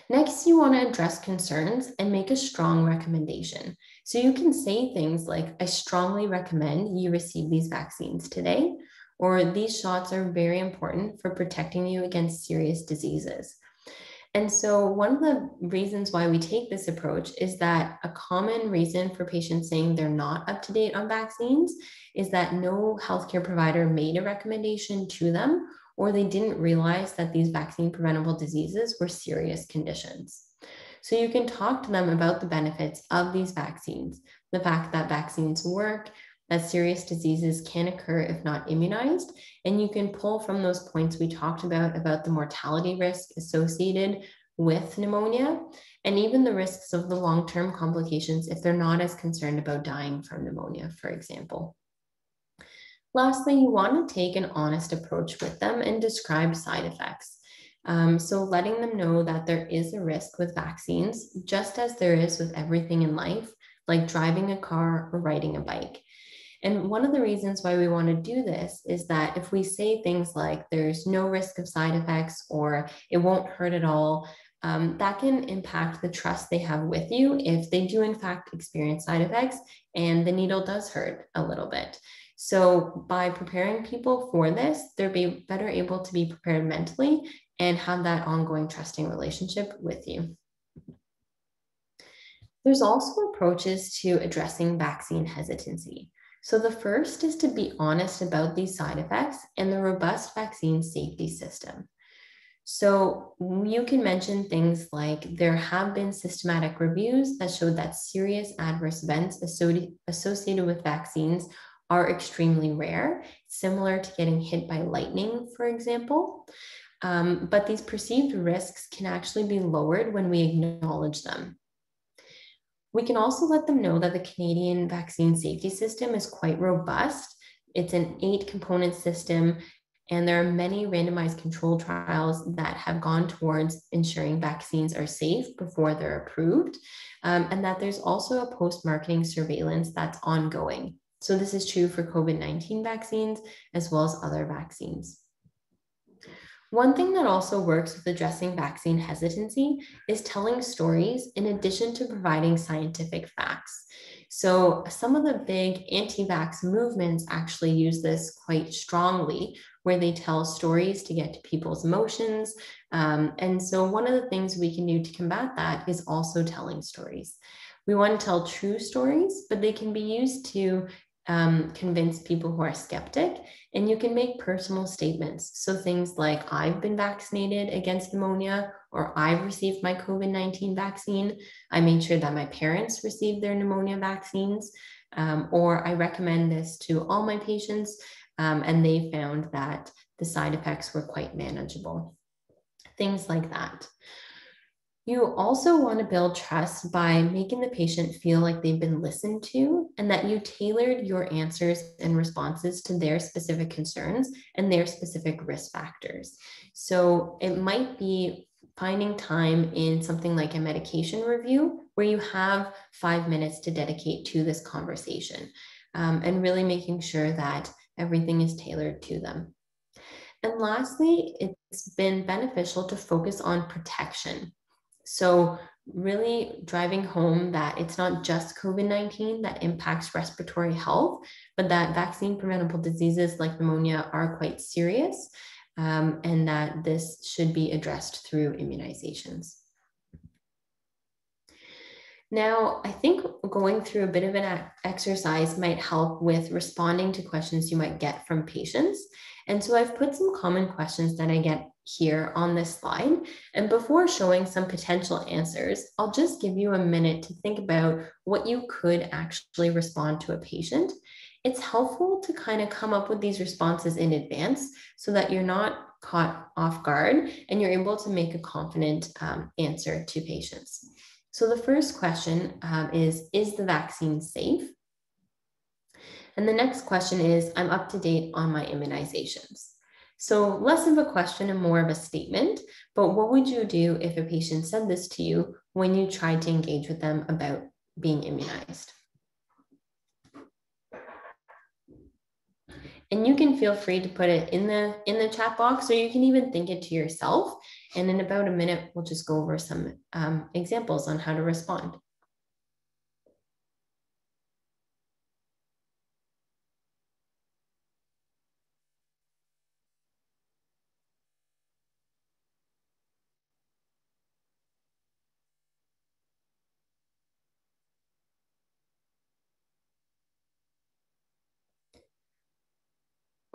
Next, you want to address concerns and make a strong recommendation. So you can say things like, I strongly recommend you receive these vaccines today, or these shots are very important for protecting you against serious diseases. And so, one of the reasons why we take this approach is that a common reason for patients saying they're not up to date on vaccines is that no healthcare provider made a recommendation to them, or they didn't realize that these vaccine preventable diseases were serious conditions. So, you can talk to them about the benefits of these vaccines, the fact that vaccines work, that serious diseases can occur if not immunized. And you can pull from those points we talked about, about the mortality risk associated with pneumonia, and even the risks of the long term complications if they're not as concerned about dying from pneumonia, for example. Lastly, you want to take an honest approach with them and describe side effects. Um, so, letting them know that there is a risk with vaccines, just as there is with everything in life, like driving a car or riding a bike. And one of the reasons why we want to do this is that if we say things like there's no risk of side effects or it won't hurt at all, um, that can impact the trust they have with you if they do, in fact, experience side effects and the needle does hurt a little bit. So, by preparing people for this, they're be better able to be prepared mentally and have that ongoing trusting relationship with you. There's also approaches to addressing vaccine hesitancy. So the first is to be honest about these side effects and the robust vaccine safety system. So you can mention things like there have been systematic reviews that showed that serious adverse events associated with vaccines are extremely rare, similar to getting hit by lightning, for example. Um, but these perceived risks can actually be lowered when we acknowledge them. We can also let them know that the Canadian vaccine safety system is quite robust. It's an eight component system, and there are many randomized control trials that have gone towards ensuring vaccines are safe before they're approved, um, and that there's also a post marketing surveillance that's ongoing. So, this is true for COVID 19 vaccines as well as other vaccines. One thing that also works with addressing vaccine hesitancy is telling stories in addition to providing scientific facts. So, some of the big anti vax movements actually use this quite strongly, where they tell stories to get to people's emotions. Um, and so, one of the things we can do to combat that is also telling stories. We want to tell true stories, but they can be used to um, convince people who are skeptic. And you can make personal statements. So things like, I've been vaccinated against pneumonia, or I've received my COVID 19 vaccine. I made sure that my parents received their pneumonia vaccines. Um, or I recommend this to all my patients, um, and they found that the side effects were quite manageable. Things like that. You also want to build trust by making the patient feel like they've been listened to and that you tailored your answers and responses to their specific concerns and their specific risk factors. So it might be finding time in something like a medication review where you have five minutes to dedicate to this conversation um, and really making sure that everything is tailored to them. And lastly, it's been beneficial to focus on protection. So, really driving home that it's not just COVID 19 that impacts respiratory health, but that vaccine preventable diseases like pneumonia are quite serious um, and that this should be addressed through immunizations. Now, I think going through a bit of an exercise might help with responding to questions you might get from patients. And so I've put some common questions that I get here on this slide. And before showing some potential answers, I'll just give you a minute to think about what you could actually respond to a patient. It's helpful to kind of come up with these responses in advance so that you're not caught off guard and you're able to make a confident um, answer to patients. So the first question um, is, is the vaccine safe? And the next question is, I'm up to date on my immunizations. So less of a question and more of a statement, but what would you do if a patient said this to you when you tried to engage with them about being immunized? and you can feel free to put it in the in the chat box or you can even think it to yourself. And in about a minute we'll just go over some um, examples on how to respond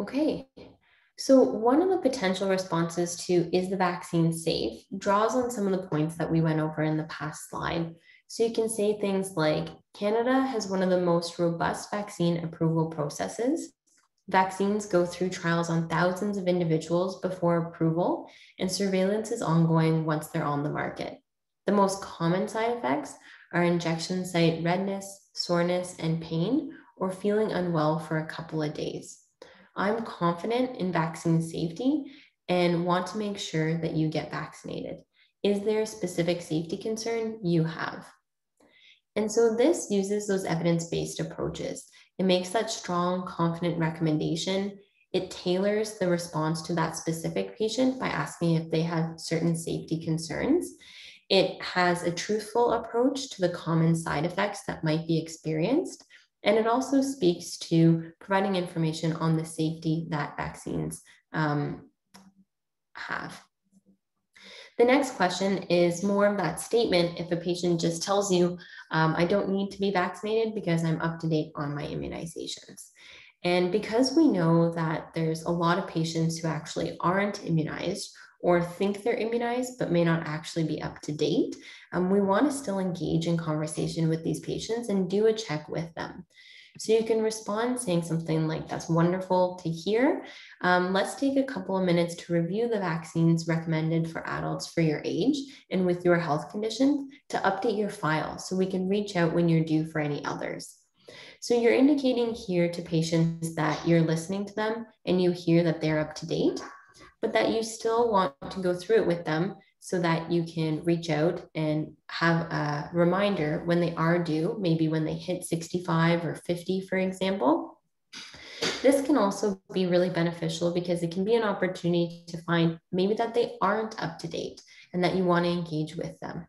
Okay, so one of the potential responses to is the vaccine safe draws on some of the points that we went over in the past slide. So you can say things like Canada has one of the most robust vaccine approval processes. Vaccines go through trials on thousands of individuals before approval, and surveillance is ongoing once they're on the market. The most common side effects are injection site redness, soreness, and pain, or feeling unwell for a couple of days. I'm confident in vaccine safety and want to make sure that you get vaccinated. Is there a specific safety concern you have? And so this uses those evidence based approaches. It makes that strong, confident recommendation. It tailors the response to that specific patient by asking if they have certain safety concerns. It has a truthful approach to the common side effects that might be experienced. And it also speaks to providing information on the safety that vaccines um, have. The next question is more of that statement if a patient just tells you, um, I don't need to be vaccinated because I'm up to date on my immunizations. And because we know that there's a lot of patients who actually aren't immunized or think they're immunized but may not actually be up to date, um, we want to still engage in conversation with these patients and do a check with them. So you can respond saying something like, that's wonderful to hear. Um, let's take a couple of minutes to review the vaccines recommended for adults for your age and with your health condition to update your file so we can reach out when you're due for any others. So you're indicating here to patients that you're listening to them and you hear that they're up to date but that you still want to go through it with them so that you can reach out and have a reminder when they are due, maybe when they hit 65 or 50, for example. This can also be really beneficial because it can be an opportunity to find maybe that they aren't up to date and that you want to engage with them.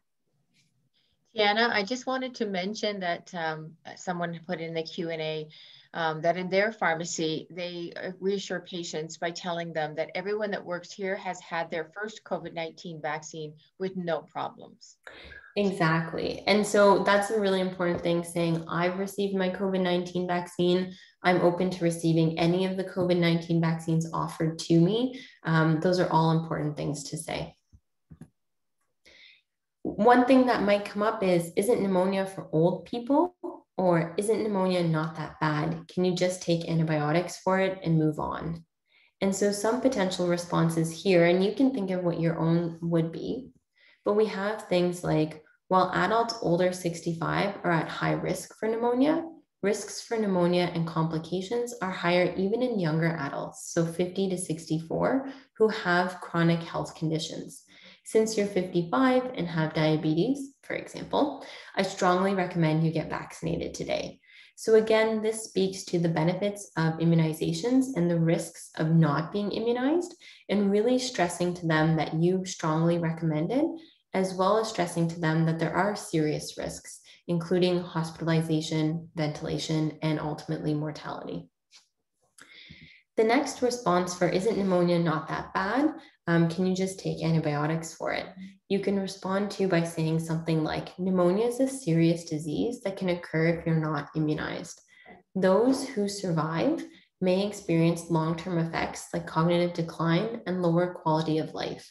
Tiana, I just wanted to mention that um, someone put in the Q&A um, that in their pharmacy, they uh, reassure patients by telling them that everyone that works here has had their first COVID 19 vaccine with no problems. Exactly. And so that's a really important thing saying, I've received my COVID 19 vaccine. I'm open to receiving any of the COVID 19 vaccines offered to me. Um, those are all important things to say. One thing that might come up is Isn't pneumonia for old people? Or isn't pneumonia not that bad? Can you just take antibiotics for it and move on? And so, some potential responses here, and you can think of what your own would be, but we have things like while adults older 65 are at high risk for pneumonia, risks for pneumonia and complications are higher even in younger adults, so 50 to 64, who have chronic health conditions. Since you're 55 and have diabetes, for example, I strongly recommend you get vaccinated today. So again, this speaks to the benefits of immunizations and the risks of not being immunized and really stressing to them that you strongly recommend it, as well as stressing to them that there are serious risks, including hospitalization, ventilation, and ultimately mortality. The next response for isn't pneumonia not that bad um, can you just take antibiotics for it? You can respond to by saying something like pneumonia is a serious disease that can occur if you're not immunized. Those who survive may experience long term effects like cognitive decline and lower quality of life.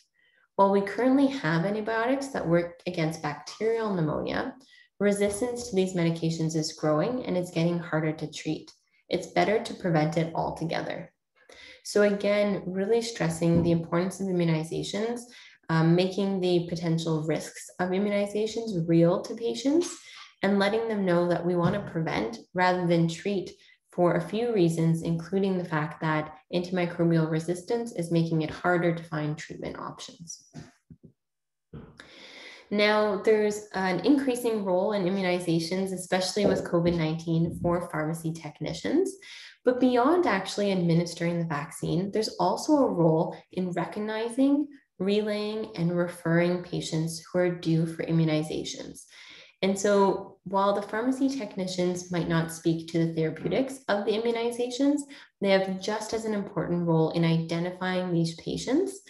While we currently have antibiotics that work against bacterial pneumonia, resistance to these medications is growing and it's getting harder to treat. It's better to prevent it altogether. So again, really stressing the importance of immunizations, um, making the potential risks of immunizations real to patients, and letting them know that we want to prevent rather than treat for a few reasons, including the fact that antimicrobial resistance is making it harder to find treatment options. Now, there's an increasing role in immunizations, especially with COVID 19 for pharmacy technicians. But beyond actually administering the vaccine, there's also a role in recognizing, relaying, and referring patients who are due for immunizations. And so, while the pharmacy technicians might not speak to the therapeutics of the immunizations, they have just as an important role in identifying these patients,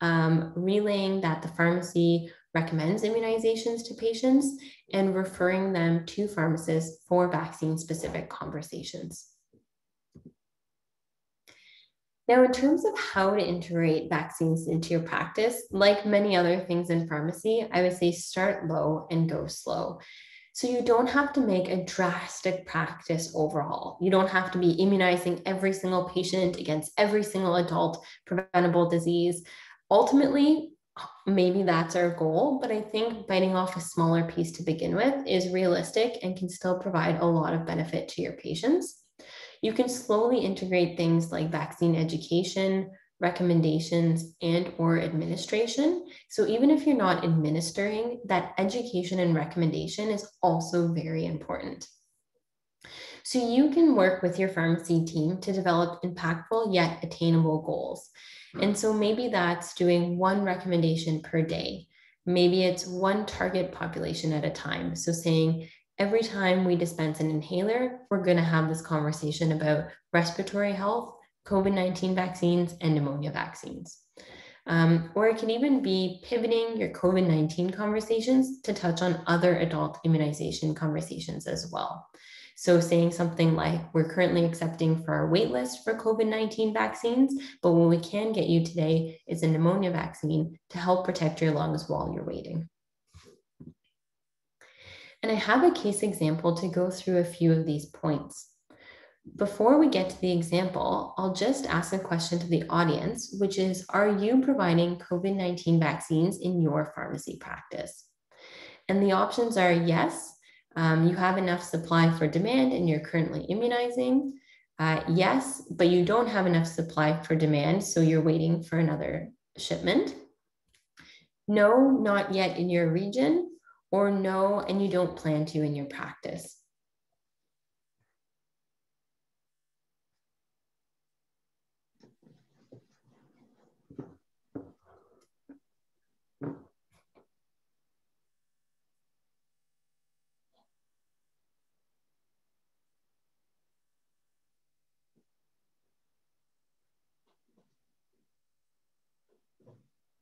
um, relaying that the pharmacy recommends immunizations to patients, and referring them to pharmacists for vaccine specific conversations. Now, in terms of how to integrate vaccines into your practice, like many other things in pharmacy, I would say start low and go slow. So you don't have to make a drastic practice overhaul. You don't have to be immunizing every single patient against every single adult preventable disease. Ultimately, maybe that's our goal, but I think biting off a smaller piece to begin with is realistic and can still provide a lot of benefit to your patients. You can slowly integrate things like vaccine education, recommendations and or administration. So even if you're not administering, that education and recommendation is also very important. So you can work with your pharmacy team to develop impactful yet attainable goals. And so maybe that's doing one recommendation per day. Maybe it's one target population at a time. So saying every time we dispense an inhaler, we're going to have this conversation about respiratory health COVID 19 vaccines and pneumonia vaccines. Um, or it can even be pivoting your COVID 19 conversations to touch on other adult immunization conversations as well. So, saying something like, we're currently accepting for our waitlist for COVID 19 vaccines, but what we can get you today is a pneumonia vaccine to help protect your lungs while you're waiting. And I have a case example to go through a few of these points. Before we get to the example, I'll just ask a question to the audience, which is Are you providing COVID 19 vaccines in your pharmacy practice? And the options are yes, um, you have enough supply for demand and you're currently immunizing. Uh, yes, but you don't have enough supply for demand, so you're waiting for another shipment. No, not yet in your region, or no, and you don't plan to in your practice.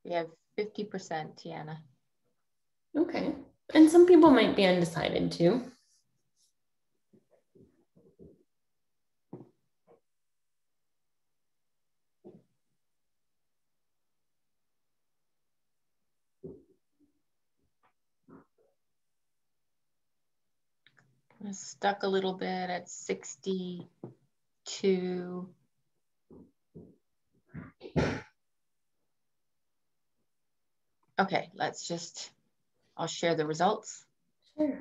We have 50%, Tiana. Okay. And some people might be undecided too. stuck a little bit at 62 Okay, let's just, I'll share the results. Sure.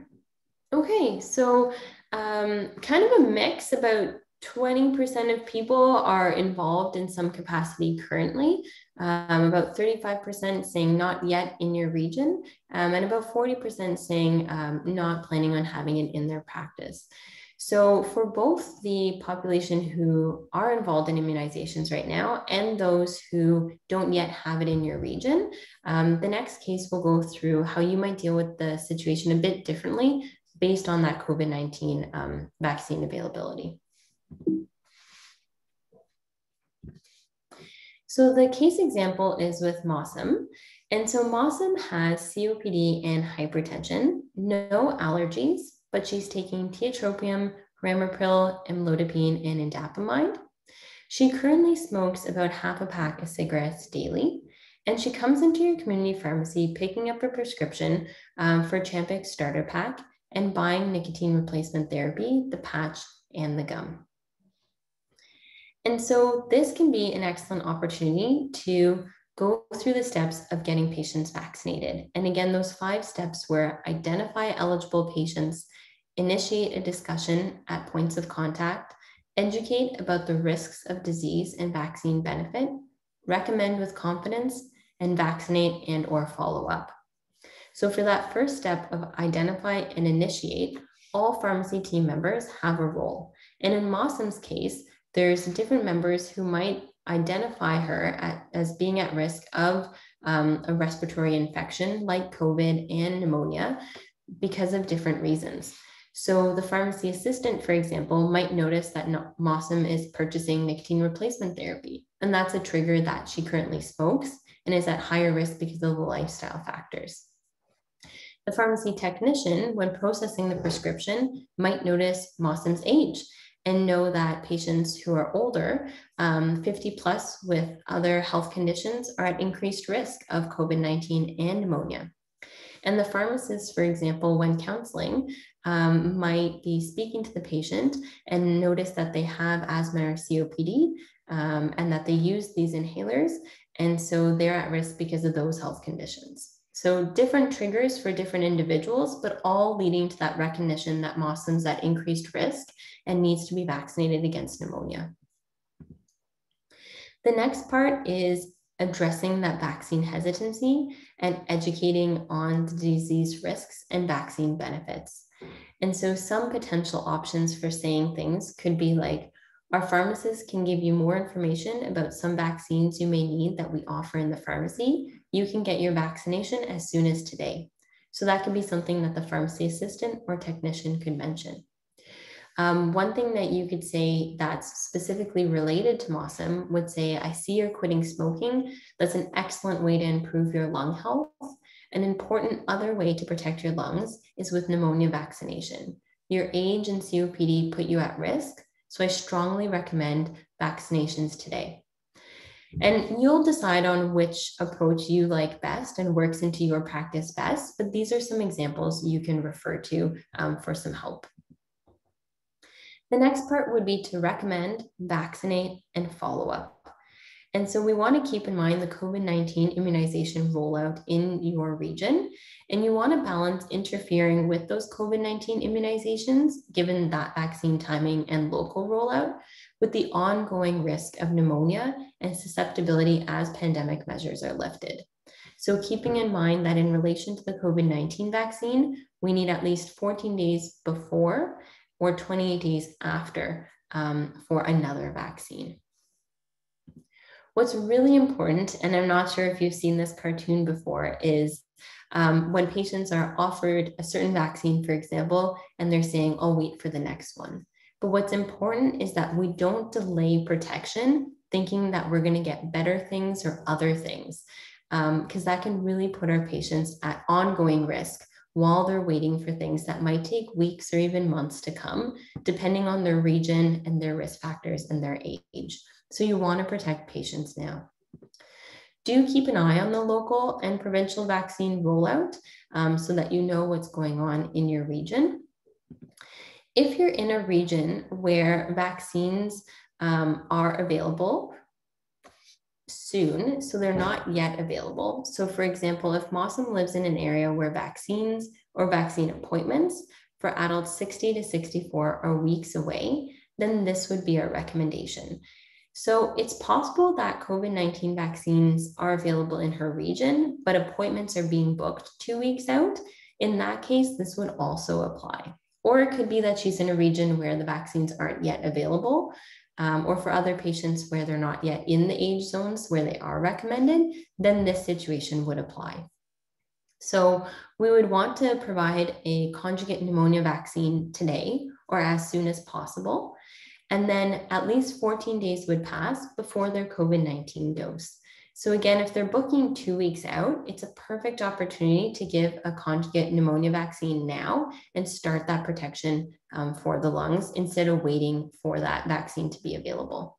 Okay, so um, kind of a mix about 20% of people are involved in some capacity currently, um, about 35% saying not yet in your region, um, and about 40% saying um, not planning on having it in their practice. So, for both the population who are involved in immunizations right now and those who don't yet have it in your region, um, the next case will go through how you might deal with the situation a bit differently based on that COVID 19 um, vaccine availability. So, the case example is with Mossam. And so, Mossam has COPD and hypertension, no allergies, but she's taking tiotropium, ramipril, amlodipine, and indapamide. She currently smokes about half a pack of cigarettes daily, and she comes into your community pharmacy picking up a prescription um, for Champix starter pack and buying nicotine replacement therapy, the patch, and the gum. And so this can be an excellent opportunity to go through the steps of getting patients vaccinated. And again, those five steps were identify eligible patients, initiate a discussion at points of contact, educate about the risks of disease and vaccine benefit, recommend with confidence, and vaccinate and or follow up. So for that first step of identify and initiate, all pharmacy team members have a role. And in Mossam's case, there's different members who might identify her at, as being at risk of um, a respiratory infection like COVID and pneumonia because of different reasons. So the pharmacy assistant, for example, might notice that Mossam is purchasing nicotine replacement therapy, and that's a trigger that she currently smokes and is at higher risk because of the lifestyle factors. The pharmacy technician, when processing the prescription, might notice Mossam's age and know that patients who are older, um, 50 plus with other health conditions, are at increased risk of COVID 19 and pneumonia. And the pharmacist, for example, when counseling, um, might be speaking to the patient and notice that they have asthma or COPD um, and that they use these inhalers. And so they're at risk because of those health conditions. So different triggers for different individuals, but all leading to that recognition that Mossam's at increased risk and needs to be vaccinated against pneumonia. The next part is addressing that vaccine hesitancy and educating on the disease risks and vaccine benefits. And so some potential options for saying things could be like, our pharmacist can give you more information about some vaccines you may need that we offer in the pharmacy. You can get your vaccination as soon as today. So that could be something that the pharmacy assistant or technician could mention. Um, one thing that you could say that's specifically related to Mossam would say, I see you're quitting smoking. That's an excellent way to improve your lung health. An important other way to protect your lungs is with pneumonia vaccination. Your age and COPD put you at risk, so I strongly recommend vaccinations today. And you'll decide on which approach you like best and works into your practice best, but these are some examples you can refer to um, for some help. The next part would be to recommend, vaccinate, and follow up. And so we want to keep in mind the COVID 19 immunization rollout in your region. And you want to balance interfering with those COVID 19 immunizations, given that vaccine timing and local rollout, with the ongoing risk of pneumonia and susceptibility as pandemic measures are lifted. So, keeping in mind that in relation to the COVID 19 vaccine, we need at least 14 days before or 28 days after um, for another vaccine. What's really important, and I'm not sure if you've seen this cartoon before, is um, when patients are offered a certain vaccine, for example, and they're saying, I'll wait for the next one. But what's important is that we don't delay protection thinking that we're going to get better things or other things, because um, that can really put our patients at ongoing risk while they're waiting for things that might take weeks or even months to come, depending on their region and their risk factors and their age. So you want to protect patients now. Do keep an eye on the local and provincial vaccine rollout um, so that you know what's going on in your region. If you're in a region where vaccines um, are available soon, so they're not yet available. So, for example, if Mossam lives in an area where vaccines or vaccine appointments for adults 60 to 64 are weeks away, then this would be our recommendation. So it's possible that COVID 19 vaccines are available in her region, but appointments are being booked two weeks out. In that case, this would also apply. Or it could be that she's in a region where the vaccines aren't yet available, um, or for other patients where they're not yet in the age zones where they are recommended, then this situation would apply. So we would want to provide a conjugate pneumonia vaccine today or as soon as possible. And then at least 14 days would pass before their COVID 19 dose. So, again, if they're booking two weeks out, it's a perfect opportunity to give a conjugate pneumonia vaccine now and start that protection um, for the lungs instead of waiting for that vaccine to be available.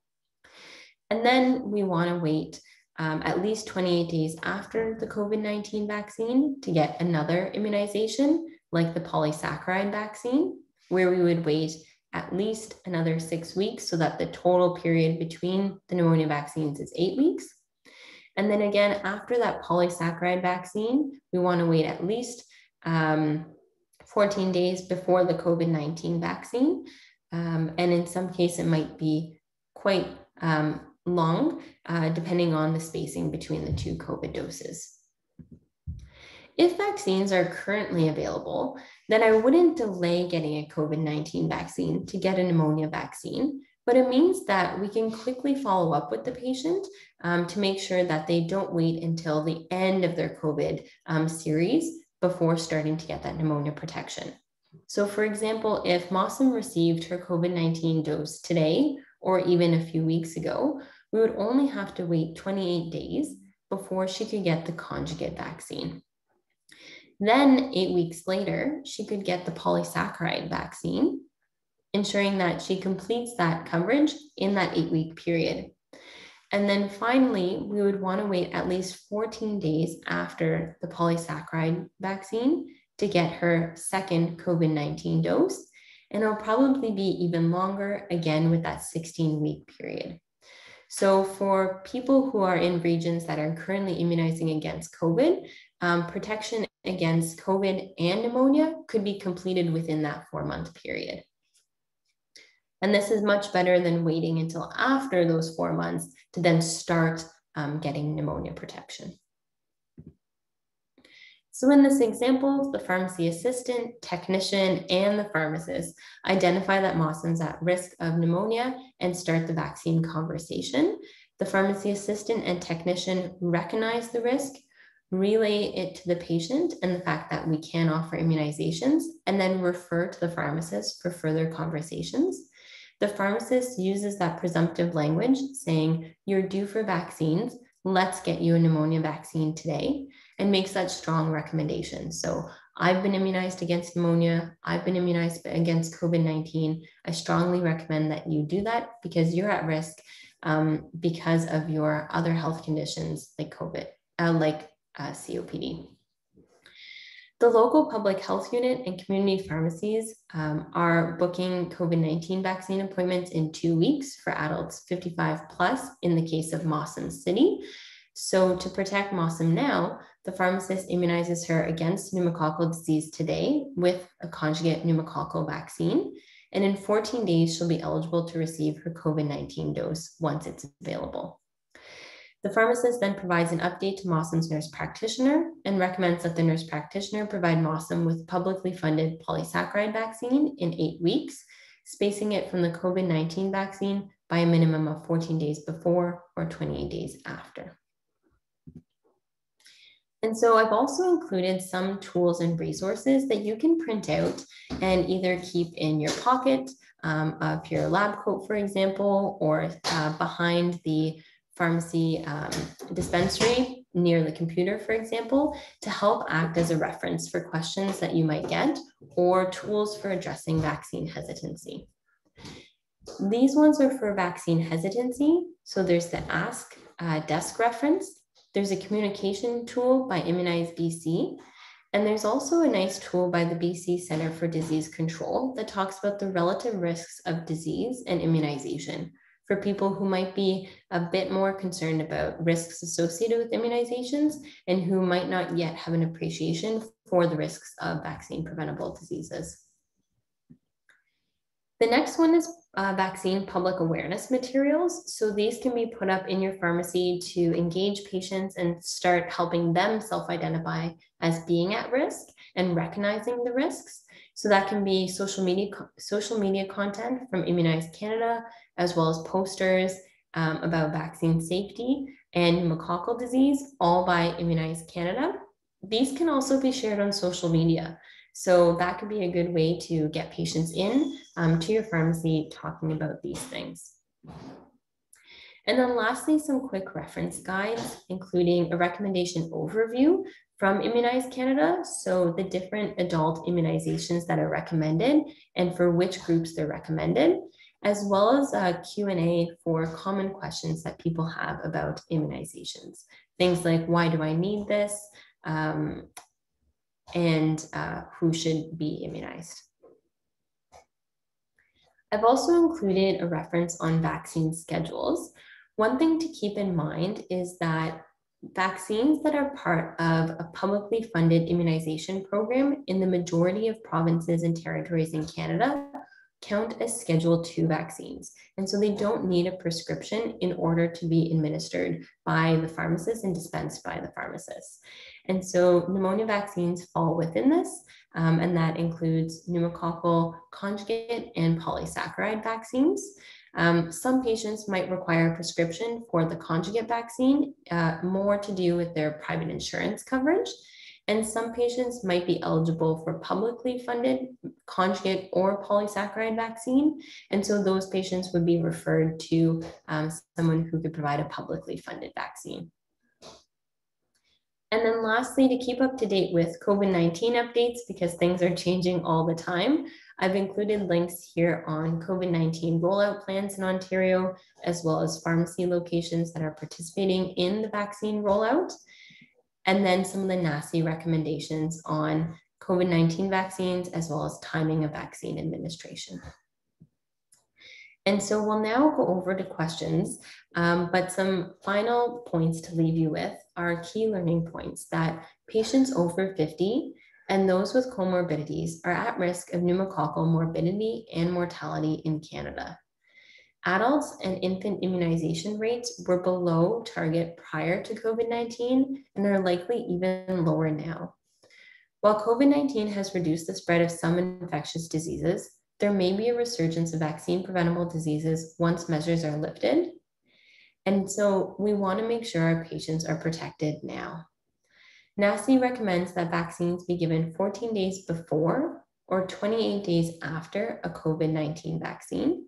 And then we want to wait um, at least 28 days after the COVID 19 vaccine to get another immunization, like the polysaccharide vaccine, where we would wait at least another six weeks so that the total period between the pneumonia vaccines is eight weeks. And then again, after that polysaccharide vaccine, we want to wait at least um, 14 days before the COVID 19 vaccine. Um, and in some cases, it might be quite um, long, uh, depending on the spacing between the two COVID doses. If vaccines are currently available, then I wouldn't delay getting a COVID 19 vaccine to get a pneumonia vaccine. But it means that we can quickly follow up with the patient um, to make sure that they don't wait until the end of their COVID um, series before starting to get that pneumonia protection. So, for example, if Mossam received her COVID 19 dose today or even a few weeks ago, we would only have to wait 28 days before she could get the conjugate vaccine. Then, eight weeks later, she could get the polysaccharide vaccine. Ensuring that she completes that coverage in that eight week period. And then finally, we would want to wait at least 14 days after the polysaccharide vaccine to get her second COVID 19 dose. And it'll probably be even longer again with that 16 week period. So, for people who are in regions that are currently immunizing against COVID, um, protection against COVID and pneumonia could be completed within that four month period. And this is much better than waiting until after those four months to then start um, getting pneumonia protection. So in this example, the pharmacy assistant, technician, and the pharmacist identify that Mossam's at risk of pneumonia and start the vaccine conversation. The pharmacy assistant and technician recognize the risk, relay it to the patient and the fact that we can offer immunizations, and then refer to the pharmacist for further conversations. The pharmacist uses that presumptive language saying, You're due for vaccines. Let's get you a pneumonia vaccine today, and makes that strong recommendation. So, I've been immunized against pneumonia. I've been immunized against COVID 19. I strongly recommend that you do that because you're at risk um, because of your other health conditions like COVID, uh, like uh, COPD. The local public health unit and community pharmacies um, are booking COVID 19 vaccine appointments in two weeks for adults 55 plus in the case of Mossam City. So, to protect Mossam now, the pharmacist immunizes her against pneumococcal disease today with a conjugate pneumococcal vaccine. And in 14 days, she'll be eligible to receive her COVID 19 dose once it's available. The pharmacist then provides an update to Mossam's nurse practitioner and recommends that the nurse practitioner provide Mossam with publicly funded polysaccharide vaccine in eight weeks, spacing it from the COVID 19 vaccine by a minimum of 14 days before or 28 days after. And so I've also included some tools and resources that you can print out and either keep in your pocket um, of your lab coat, for example, or uh, behind the pharmacy um, dispensary near the computer, for example, to help act as a reference for questions that you might get or tools for addressing vaccine hesitancy. These ones are for vaccine hesitancy. So there's the Ask uh, Desk reference. There's a communication tool by Immunize BC. And there's also a nice tool by the BC Center for Disease Control that talks about the relative risks of disease and immunization for people who might be a bit more concerned about risks associated with immunizations and who might not yet have an appreciation for the risks of vaccine preventable diseases. The next one is uh, vaccine public awareness materials. So these can be put up in your pharmacy to engage patients and start helping them self-identify as being at risk and recognizing the risks. So that can be social media, social media content from Immunize Canada, as well as posters um, about vaccine safety and pneumococcal disease, all by Immunize Canada. These can also be shared on social media. So that could be a good way to get patients in um, to your pharmacy talking about these things. And then lastly, some quick reference guides, including a recommendation overview from Immunize Canada. So the different adult immunizations that are recommended and for which groups they're recommended, as well as a Q&A for common questions that people have about immunizations. Things like, why do I need this? Um, and uh, who should be immunized. I've also included a reference on vaccine schedules. One thing to keep in mind is that vaccines that are part of a publicly funded immunization program in the majority of provinces and territories in Canada count as Schedule II vaccines. And so they don't need a prescription in order to be administered by the pharmacist and dispensed by the pharmacist. And so pneumonia vaccines fall within this, um, and that includes pneumococcal conjugate and polysaccharide vaccines. Um, some patients might require a prescription for the conjugate vaccine, uh, more to do with their private insurance coverage. And some patients might be eligible for publicly funded conjugate or polysaccharide vaccine. And so those patients would be referred to um, someone who could provide a publicly funded vaccine. And then lastly, to keep up to date with COVID-19 updates, because things are changing all the time, I've included links here on COVID-19 rollout plans in Ontario, as well as pharmacy locations that are participating in the vaccine rollout. And then some of the NACI recommendations on COVID-19 vaccines, as well as timing of vaccine administration. And so we'll now go over to questions, um, but some final points to leave you with are key learning points that patients over 50 and those with comorbidities are at risk of pneumococcal morbidity and mortality in Canada. Adults and infant immunization rates were below target prior to COVID 19 and are likely even lower now. While COVID 19 has reduced the spread of some infectious diseases, there may be a resurgence of vaccine preventable diseases once measures are lifted. And so we want to make sure our patients are protected now. NACI recommends that vaccines be given 14 days before or 28 days after a COVID 19 vaccine.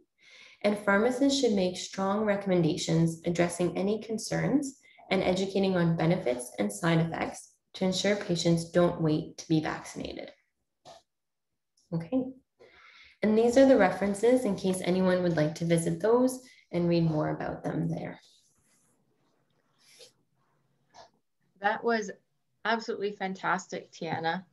And pharmacists should make strong recommendations addressing any concerns and educating on benefits and side effects to ensure patients don't wait to be vaccinated. Okay. And these are the references in case anyone would like to visit those and read more about them there. That was absolutely fantastic, Tiana.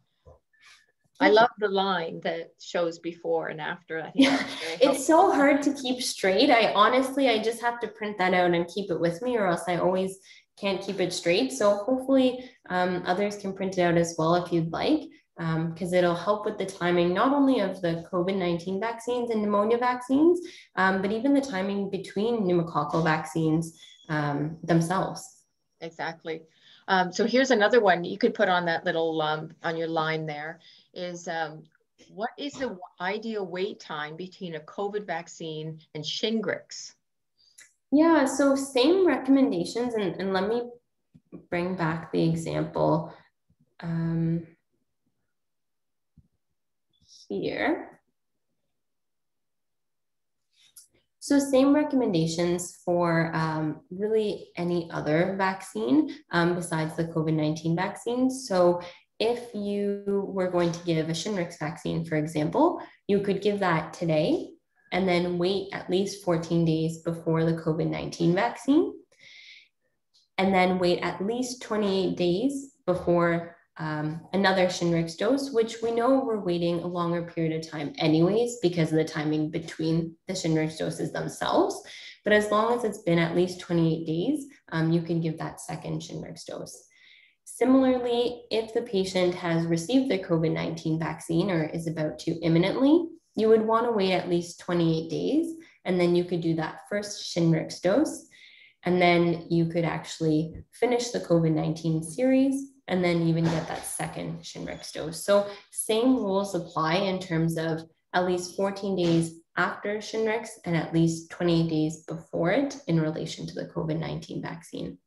I love the line that shows before and after. I think yeah. it's so hard to keep straight. I honestly, I just have to print that out and keep it with me, or else I always can't keep it straight. So hopefully, um, others can print it out as well if you'd like, because um, it'll help with the timing not only of the COVID 19 vaccines and pneumonia vaccines, um, but even the timing between pneumococcal vaccines um, themselves. Exactly. Um, so here's another one you could put on that little um, on your line there is um, what is the ideal wait time between a COVID vaccine and Shingrix? Yeah, so same recommendations, and, and let me bring back the example um, here. So same recommendations for um, really any other vaccine um, besides the COVID-19 vaccine. So if you were going to give a Shingrix vaccine, for example, you could give that today and then wait at least 14 days before the COVID-19 vaccine. And then wait at least 28 days before um, another Shingrix dose, which we know we're waiting a longer period of time anyways because of the timing between the Shingrix doses themselves. But as long as it's been at least 28 days, um, you can give that second Shingrix dose. Similarly, if the patient has received the COVID 19 vaccine or is about to imminently, you would want to wait at least 28 days, and then you could do that first Shingrix dose. And then you could actually finish the COVID 19 series and then even get that second Shingrix dose. So same rules apply in terms of at least 14 days after Shingrix and at least 28 days before it in relation to the COVID-19 vaccine.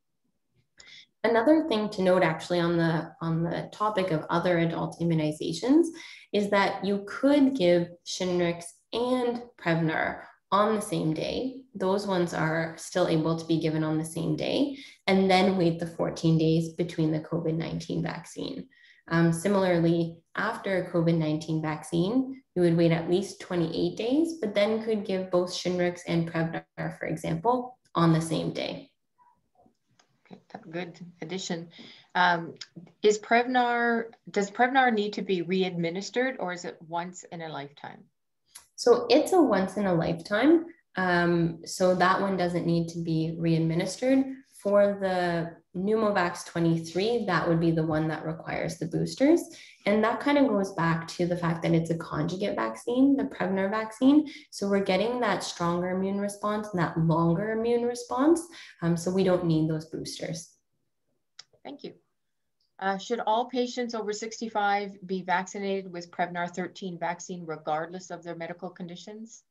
Another thing to note actually on the, on the topic of other adult immunizations is that you could give Shingrix and Prevnar on the same day. Those ones are still able to be given on the same day, and then wait the 14 days between the COVID 19 vaccine. Um, similarly, after a COVID 19 vaccine, you would wait at least 28 days, but then could give both Shingrix and Prevnar, for example, on the same day. Good addition. Um, is Prevnar, does Prevnar need to be re-administered or is it once in a lifetime? So it's a once in a lifetime. Um, so that one doesn't need to be re-administered. For the Pneumovax 23, that would be the one that requires the boosters. And that kind of goes back to the fact that it's a conjugate vaccine, the Prevnar vaccine. So we're getting that stronger immune response and that longer immune response. Um, so we don't need those boosters. Thank you. Uh, should all patients over 65 be vaccinated with Prevnar 13 vaccine regardless of their medical conditions?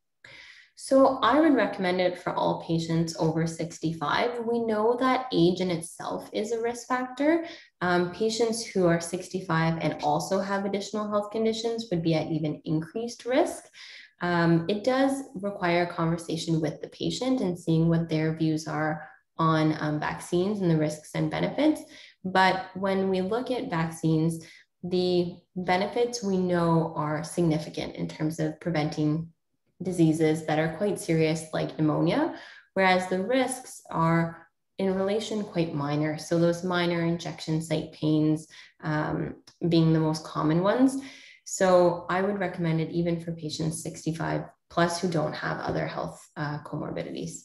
So I would recommend it for all patients over 65. We know that age in itself is a risk factor. Um, patients who are 65 and also have additional health conditions would be at even increased risk. Um, it does require a conversation with the patient and seeing what their views are on um, vaccines and the risks and benefits. But when we look at vaccines, the benefits we know are significant in terms of preventing diseases that are quite serious, like pneumonia, whereas the risks are in relation quite minor. So those minor injection site pains um, being the most common ones. So I would recommend it even for patients 65 plus who don't have other health uh, comorbidities.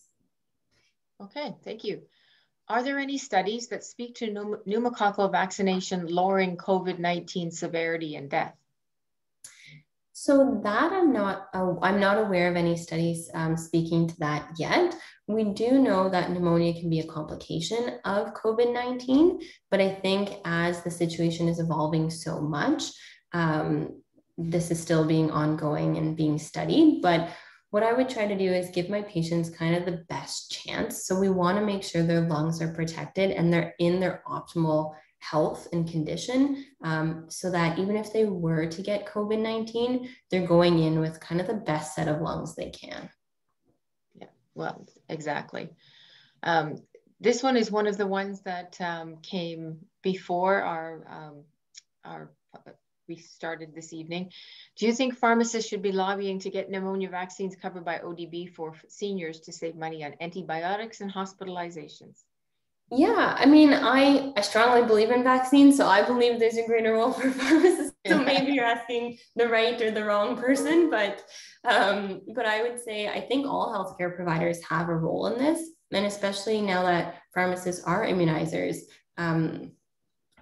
Okay, thank you. Are there any studies that speak to pneumococcal vaccination lowering COVID-19 severity and death? So that I'm not, uh, I'm not aware of any studies um, speaking to that yet. We do know that pneumonia can be a complication of COVID-19, but I think as the situation is evolving so much, um, this is still being ongoing and being studied. But what I would try to do is give my patients kind of the best chance. So we want to make sure their lungs are protected and they're in their optimal health and condition um, so that even if they were to get COVID 19, they're going in with kind of the best set of lungs they can. Yeah, well, exactly. Um, this one is one of the ones that um, came before our, um, our we started this evening. Do you think pharmacists should be lobbying to get pneumonia vaccines covered by ODB for seniors to save money on antibiotics and hospitalizations? Yeah, I mean, I I strongly believe in vaccines, so I believe there's a greater role for pharmacists. So maybe you're asking the right or the wrong person, but um, but I would say I think all healthcare providers have a role in this, and especially now that pharmacists are immunizers. Um,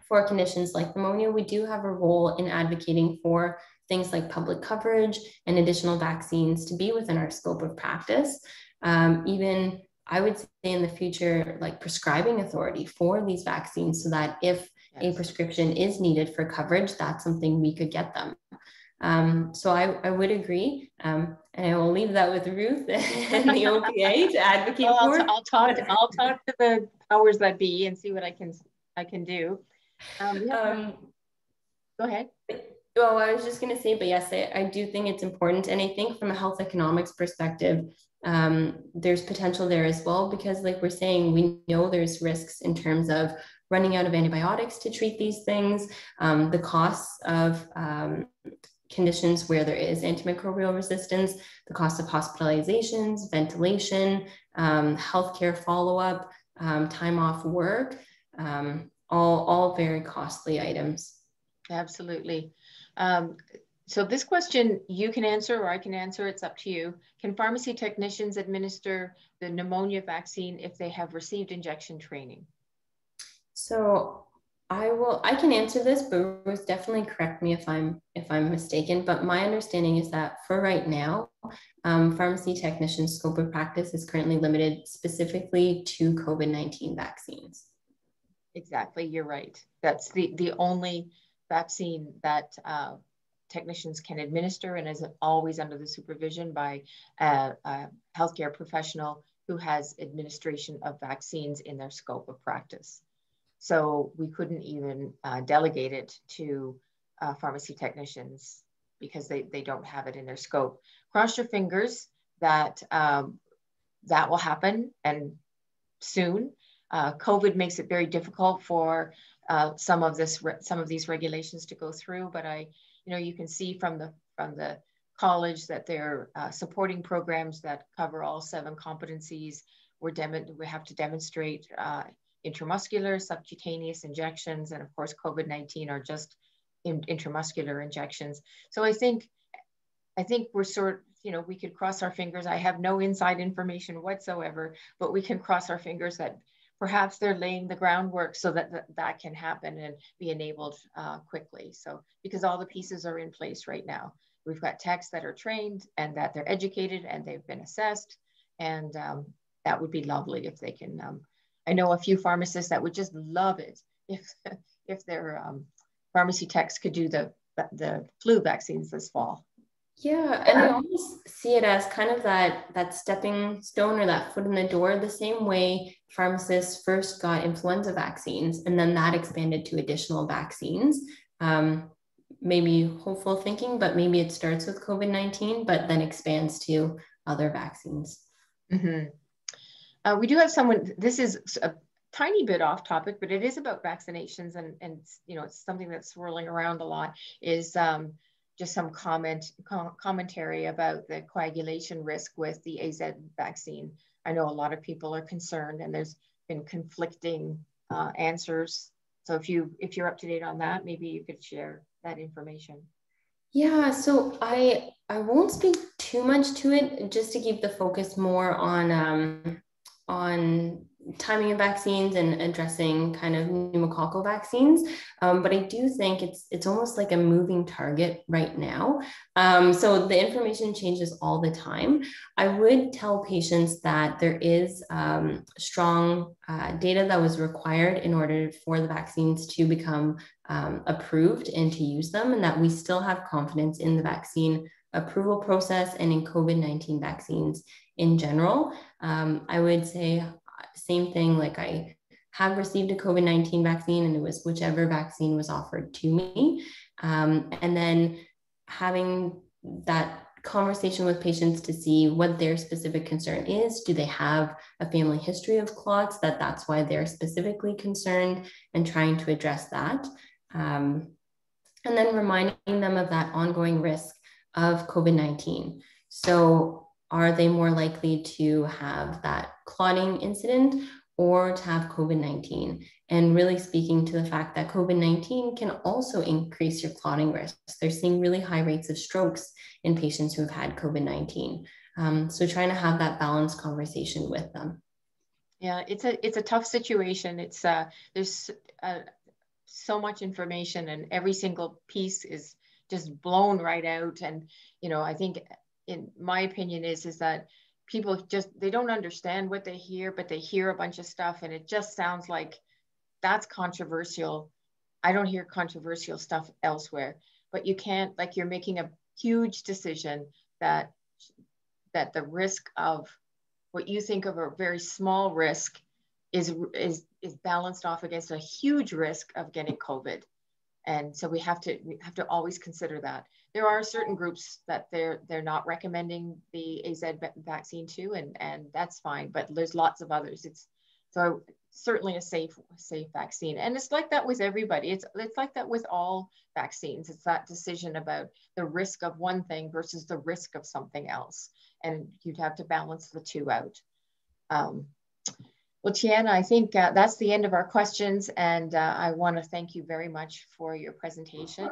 for conditions like pneumonia, we do have a role in advocating for things like public coverage and additional vaccines to be within our scope of practice. Um, even I would say in the future, like prescribing authority for these vaccines so that if yes. a prescription is needed for coverage, that's something we could get them. Um, so I, I would agree. Um, and I will leave that with Ruth and the OPA to advocate well, for. I'll, I'll talk. I'll talk to the powers that be and see what I can I can do. Um, yeah. um, go ahead. Well, I was just going to say, but yes, I, I, do think it's important. And I think from a health economics perspective, um, there's potential there as well, because like we're saying, we know there's risks in terms of running out of antibiotics to treat these things, um, the costs of um, conditions where there is antimicrobial resistance, the cost of hospitalizations, ventilation, um, healthcare follow-up, um, time off work. Um, all, all very costly items. Absolutely. Um, so this question you can answer or I can answer, it's up to you. Can pharmacy technicians administer the pneumonia vaccine if they have received injection training? So I will I can answer this, but Ruth definitely correct me if I'm if I'm mistaken. But my understanding is that for right now, um, pharmacy technician scope of practice is currently limited specifically to COVID-19 vaccines. Exactly, you're right. That's the, the only vaccine that uh, technicians can administer and is always under the supervision by a, a, healthcare professional who has administration of vaccines in their scope of practice. So we couldn't even uh, delegate it to uh, pharmacy technicians because they, they don't have it in their scope. Cross your fingers that um, that will happen and soon uh, COVID makes it very difficult for uh, some of this, some of these regulations to go through. But I, you know, you can see from the from the college that they're uh, supporting programs that cover all seven competencies. We're we have to demonstrate uh, intramuscular, subcutaneous injections, and of course, COVID-19 are just in, intramuscular injections. So I think, I think we're sort, you know, we could cross our fingers. I have no inside information whatsoever, but we can cross our fingers that perhaps they're laying the groundwork so that th that can happen and be enabled uh, quickly. So because all the pieces are in place right now. We've got techs that are trained and that they're educated and they've been assessed. And um, that would be lovely if they can. Um, I know a few pharmacists that would just love it if, if their um, pharmacy techs could do the, the flu vaccines this fall. Yeah, and I always see it as kind of that that stepping stone or that foot in the door, the same way pharmacists first got influenza vaccines, and then that expanded to additional vaccines. Um, maybe hopeful thinking, but maybe it starts with COVID nineteen, but then expands to other vaccines. Mm-hmm. Uh, we do have someone. This is a tiny bit off topic, but it is about vaccinations and, and you know, it's something that's swirling around a lot is um, just some comment com commentary about the coagulation risk with the AZ vaccine. I know a lot of people are concerned and there's been conflicting uh, answers. So if you if you're up to date on that, maybe you could share that information. Yeah, so I I won't speak too much to it, just to keep the focus more on um, on timing of vaccines and addressing kind of pneumococcal vaccines. Um, but I do think it's it's almost like a moving target right now. Um, so the information changes all the time. I would tell patients that there is um, strong uh, data that was required in order for the vaccines to become um, approved and to use them, and that we still have confidence in the vaccine approval process and in COVID 19 vaccines in general. Um, I would say same thing, like I have received a COVID 19 vaccine and it was whichever vaccine was offered to me. Um, and then having that conversation with patients to see what their specific concern is. Do they have a family history of clots that that's why they're specifically concerned and trying to address that? Um, and then reminding them of that ongoing risk of COVID 19. So, are they more likely to have that clotting incident or to have COVID 19? And really speaking to the fact that COVID 19 can also increase your clotting risk. They're seeing really high rates of strokes in patients who have had COVID 19. Um, so trying to have that balanced conversation with them. Yeah, it's a it's a tough situation. It's uh, there's uh, so much information, and every single piece is just blown right out. And you know, I think in my opinion is is that people just they don't understand what they hear but they hear a bunch of stuff and it just sounds like that's controversial. I don't hear controversial stuff elsewhere but you can't like you're making a huge decision that that the risk of what you think of a very small risk is is is balanced off against a huge risk of getting covid. And so we have to we have to always consider that there are certain groups that they're they're not recommending the AZ vaccine to, and and that's fine. But there's lots of others. It's so certainly a safe safe vaccine, and it's like that with everybody. It's it's like that with all vaccines. It's that decision about the risk of one thing versus the risk of something else, and you'd have to balance the two out. Um, well, Tiana, I think uh, that's the end of our questions, and uh, I want to thank you very much for your presentation.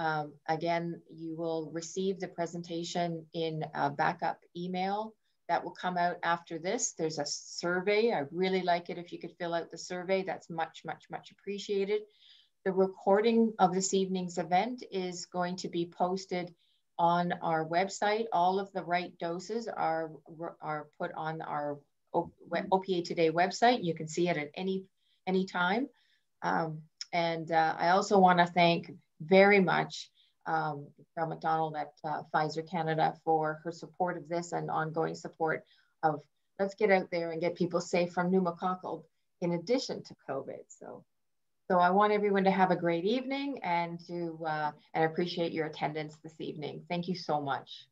Um, again, you will receive the presentation in a backup email that will come out after this. There's a survey. I really like it if you could fill out the survey. That's much, much, much appreciated. The recording of this evening's event is going to be posted on our website. All of the right doses are, are put on our OPA Today website. You can see it at any, any time. Um, and uh, I also want to thank very much um, from McDonald at uh, Pfizer Canada for her support of this and ongoing support of let's get out there and get people safe from pneumococcal in addition to COVID. So, so I want everyone to have a great evening and to uh, and appreciate your attendance this evening. Thank you so much.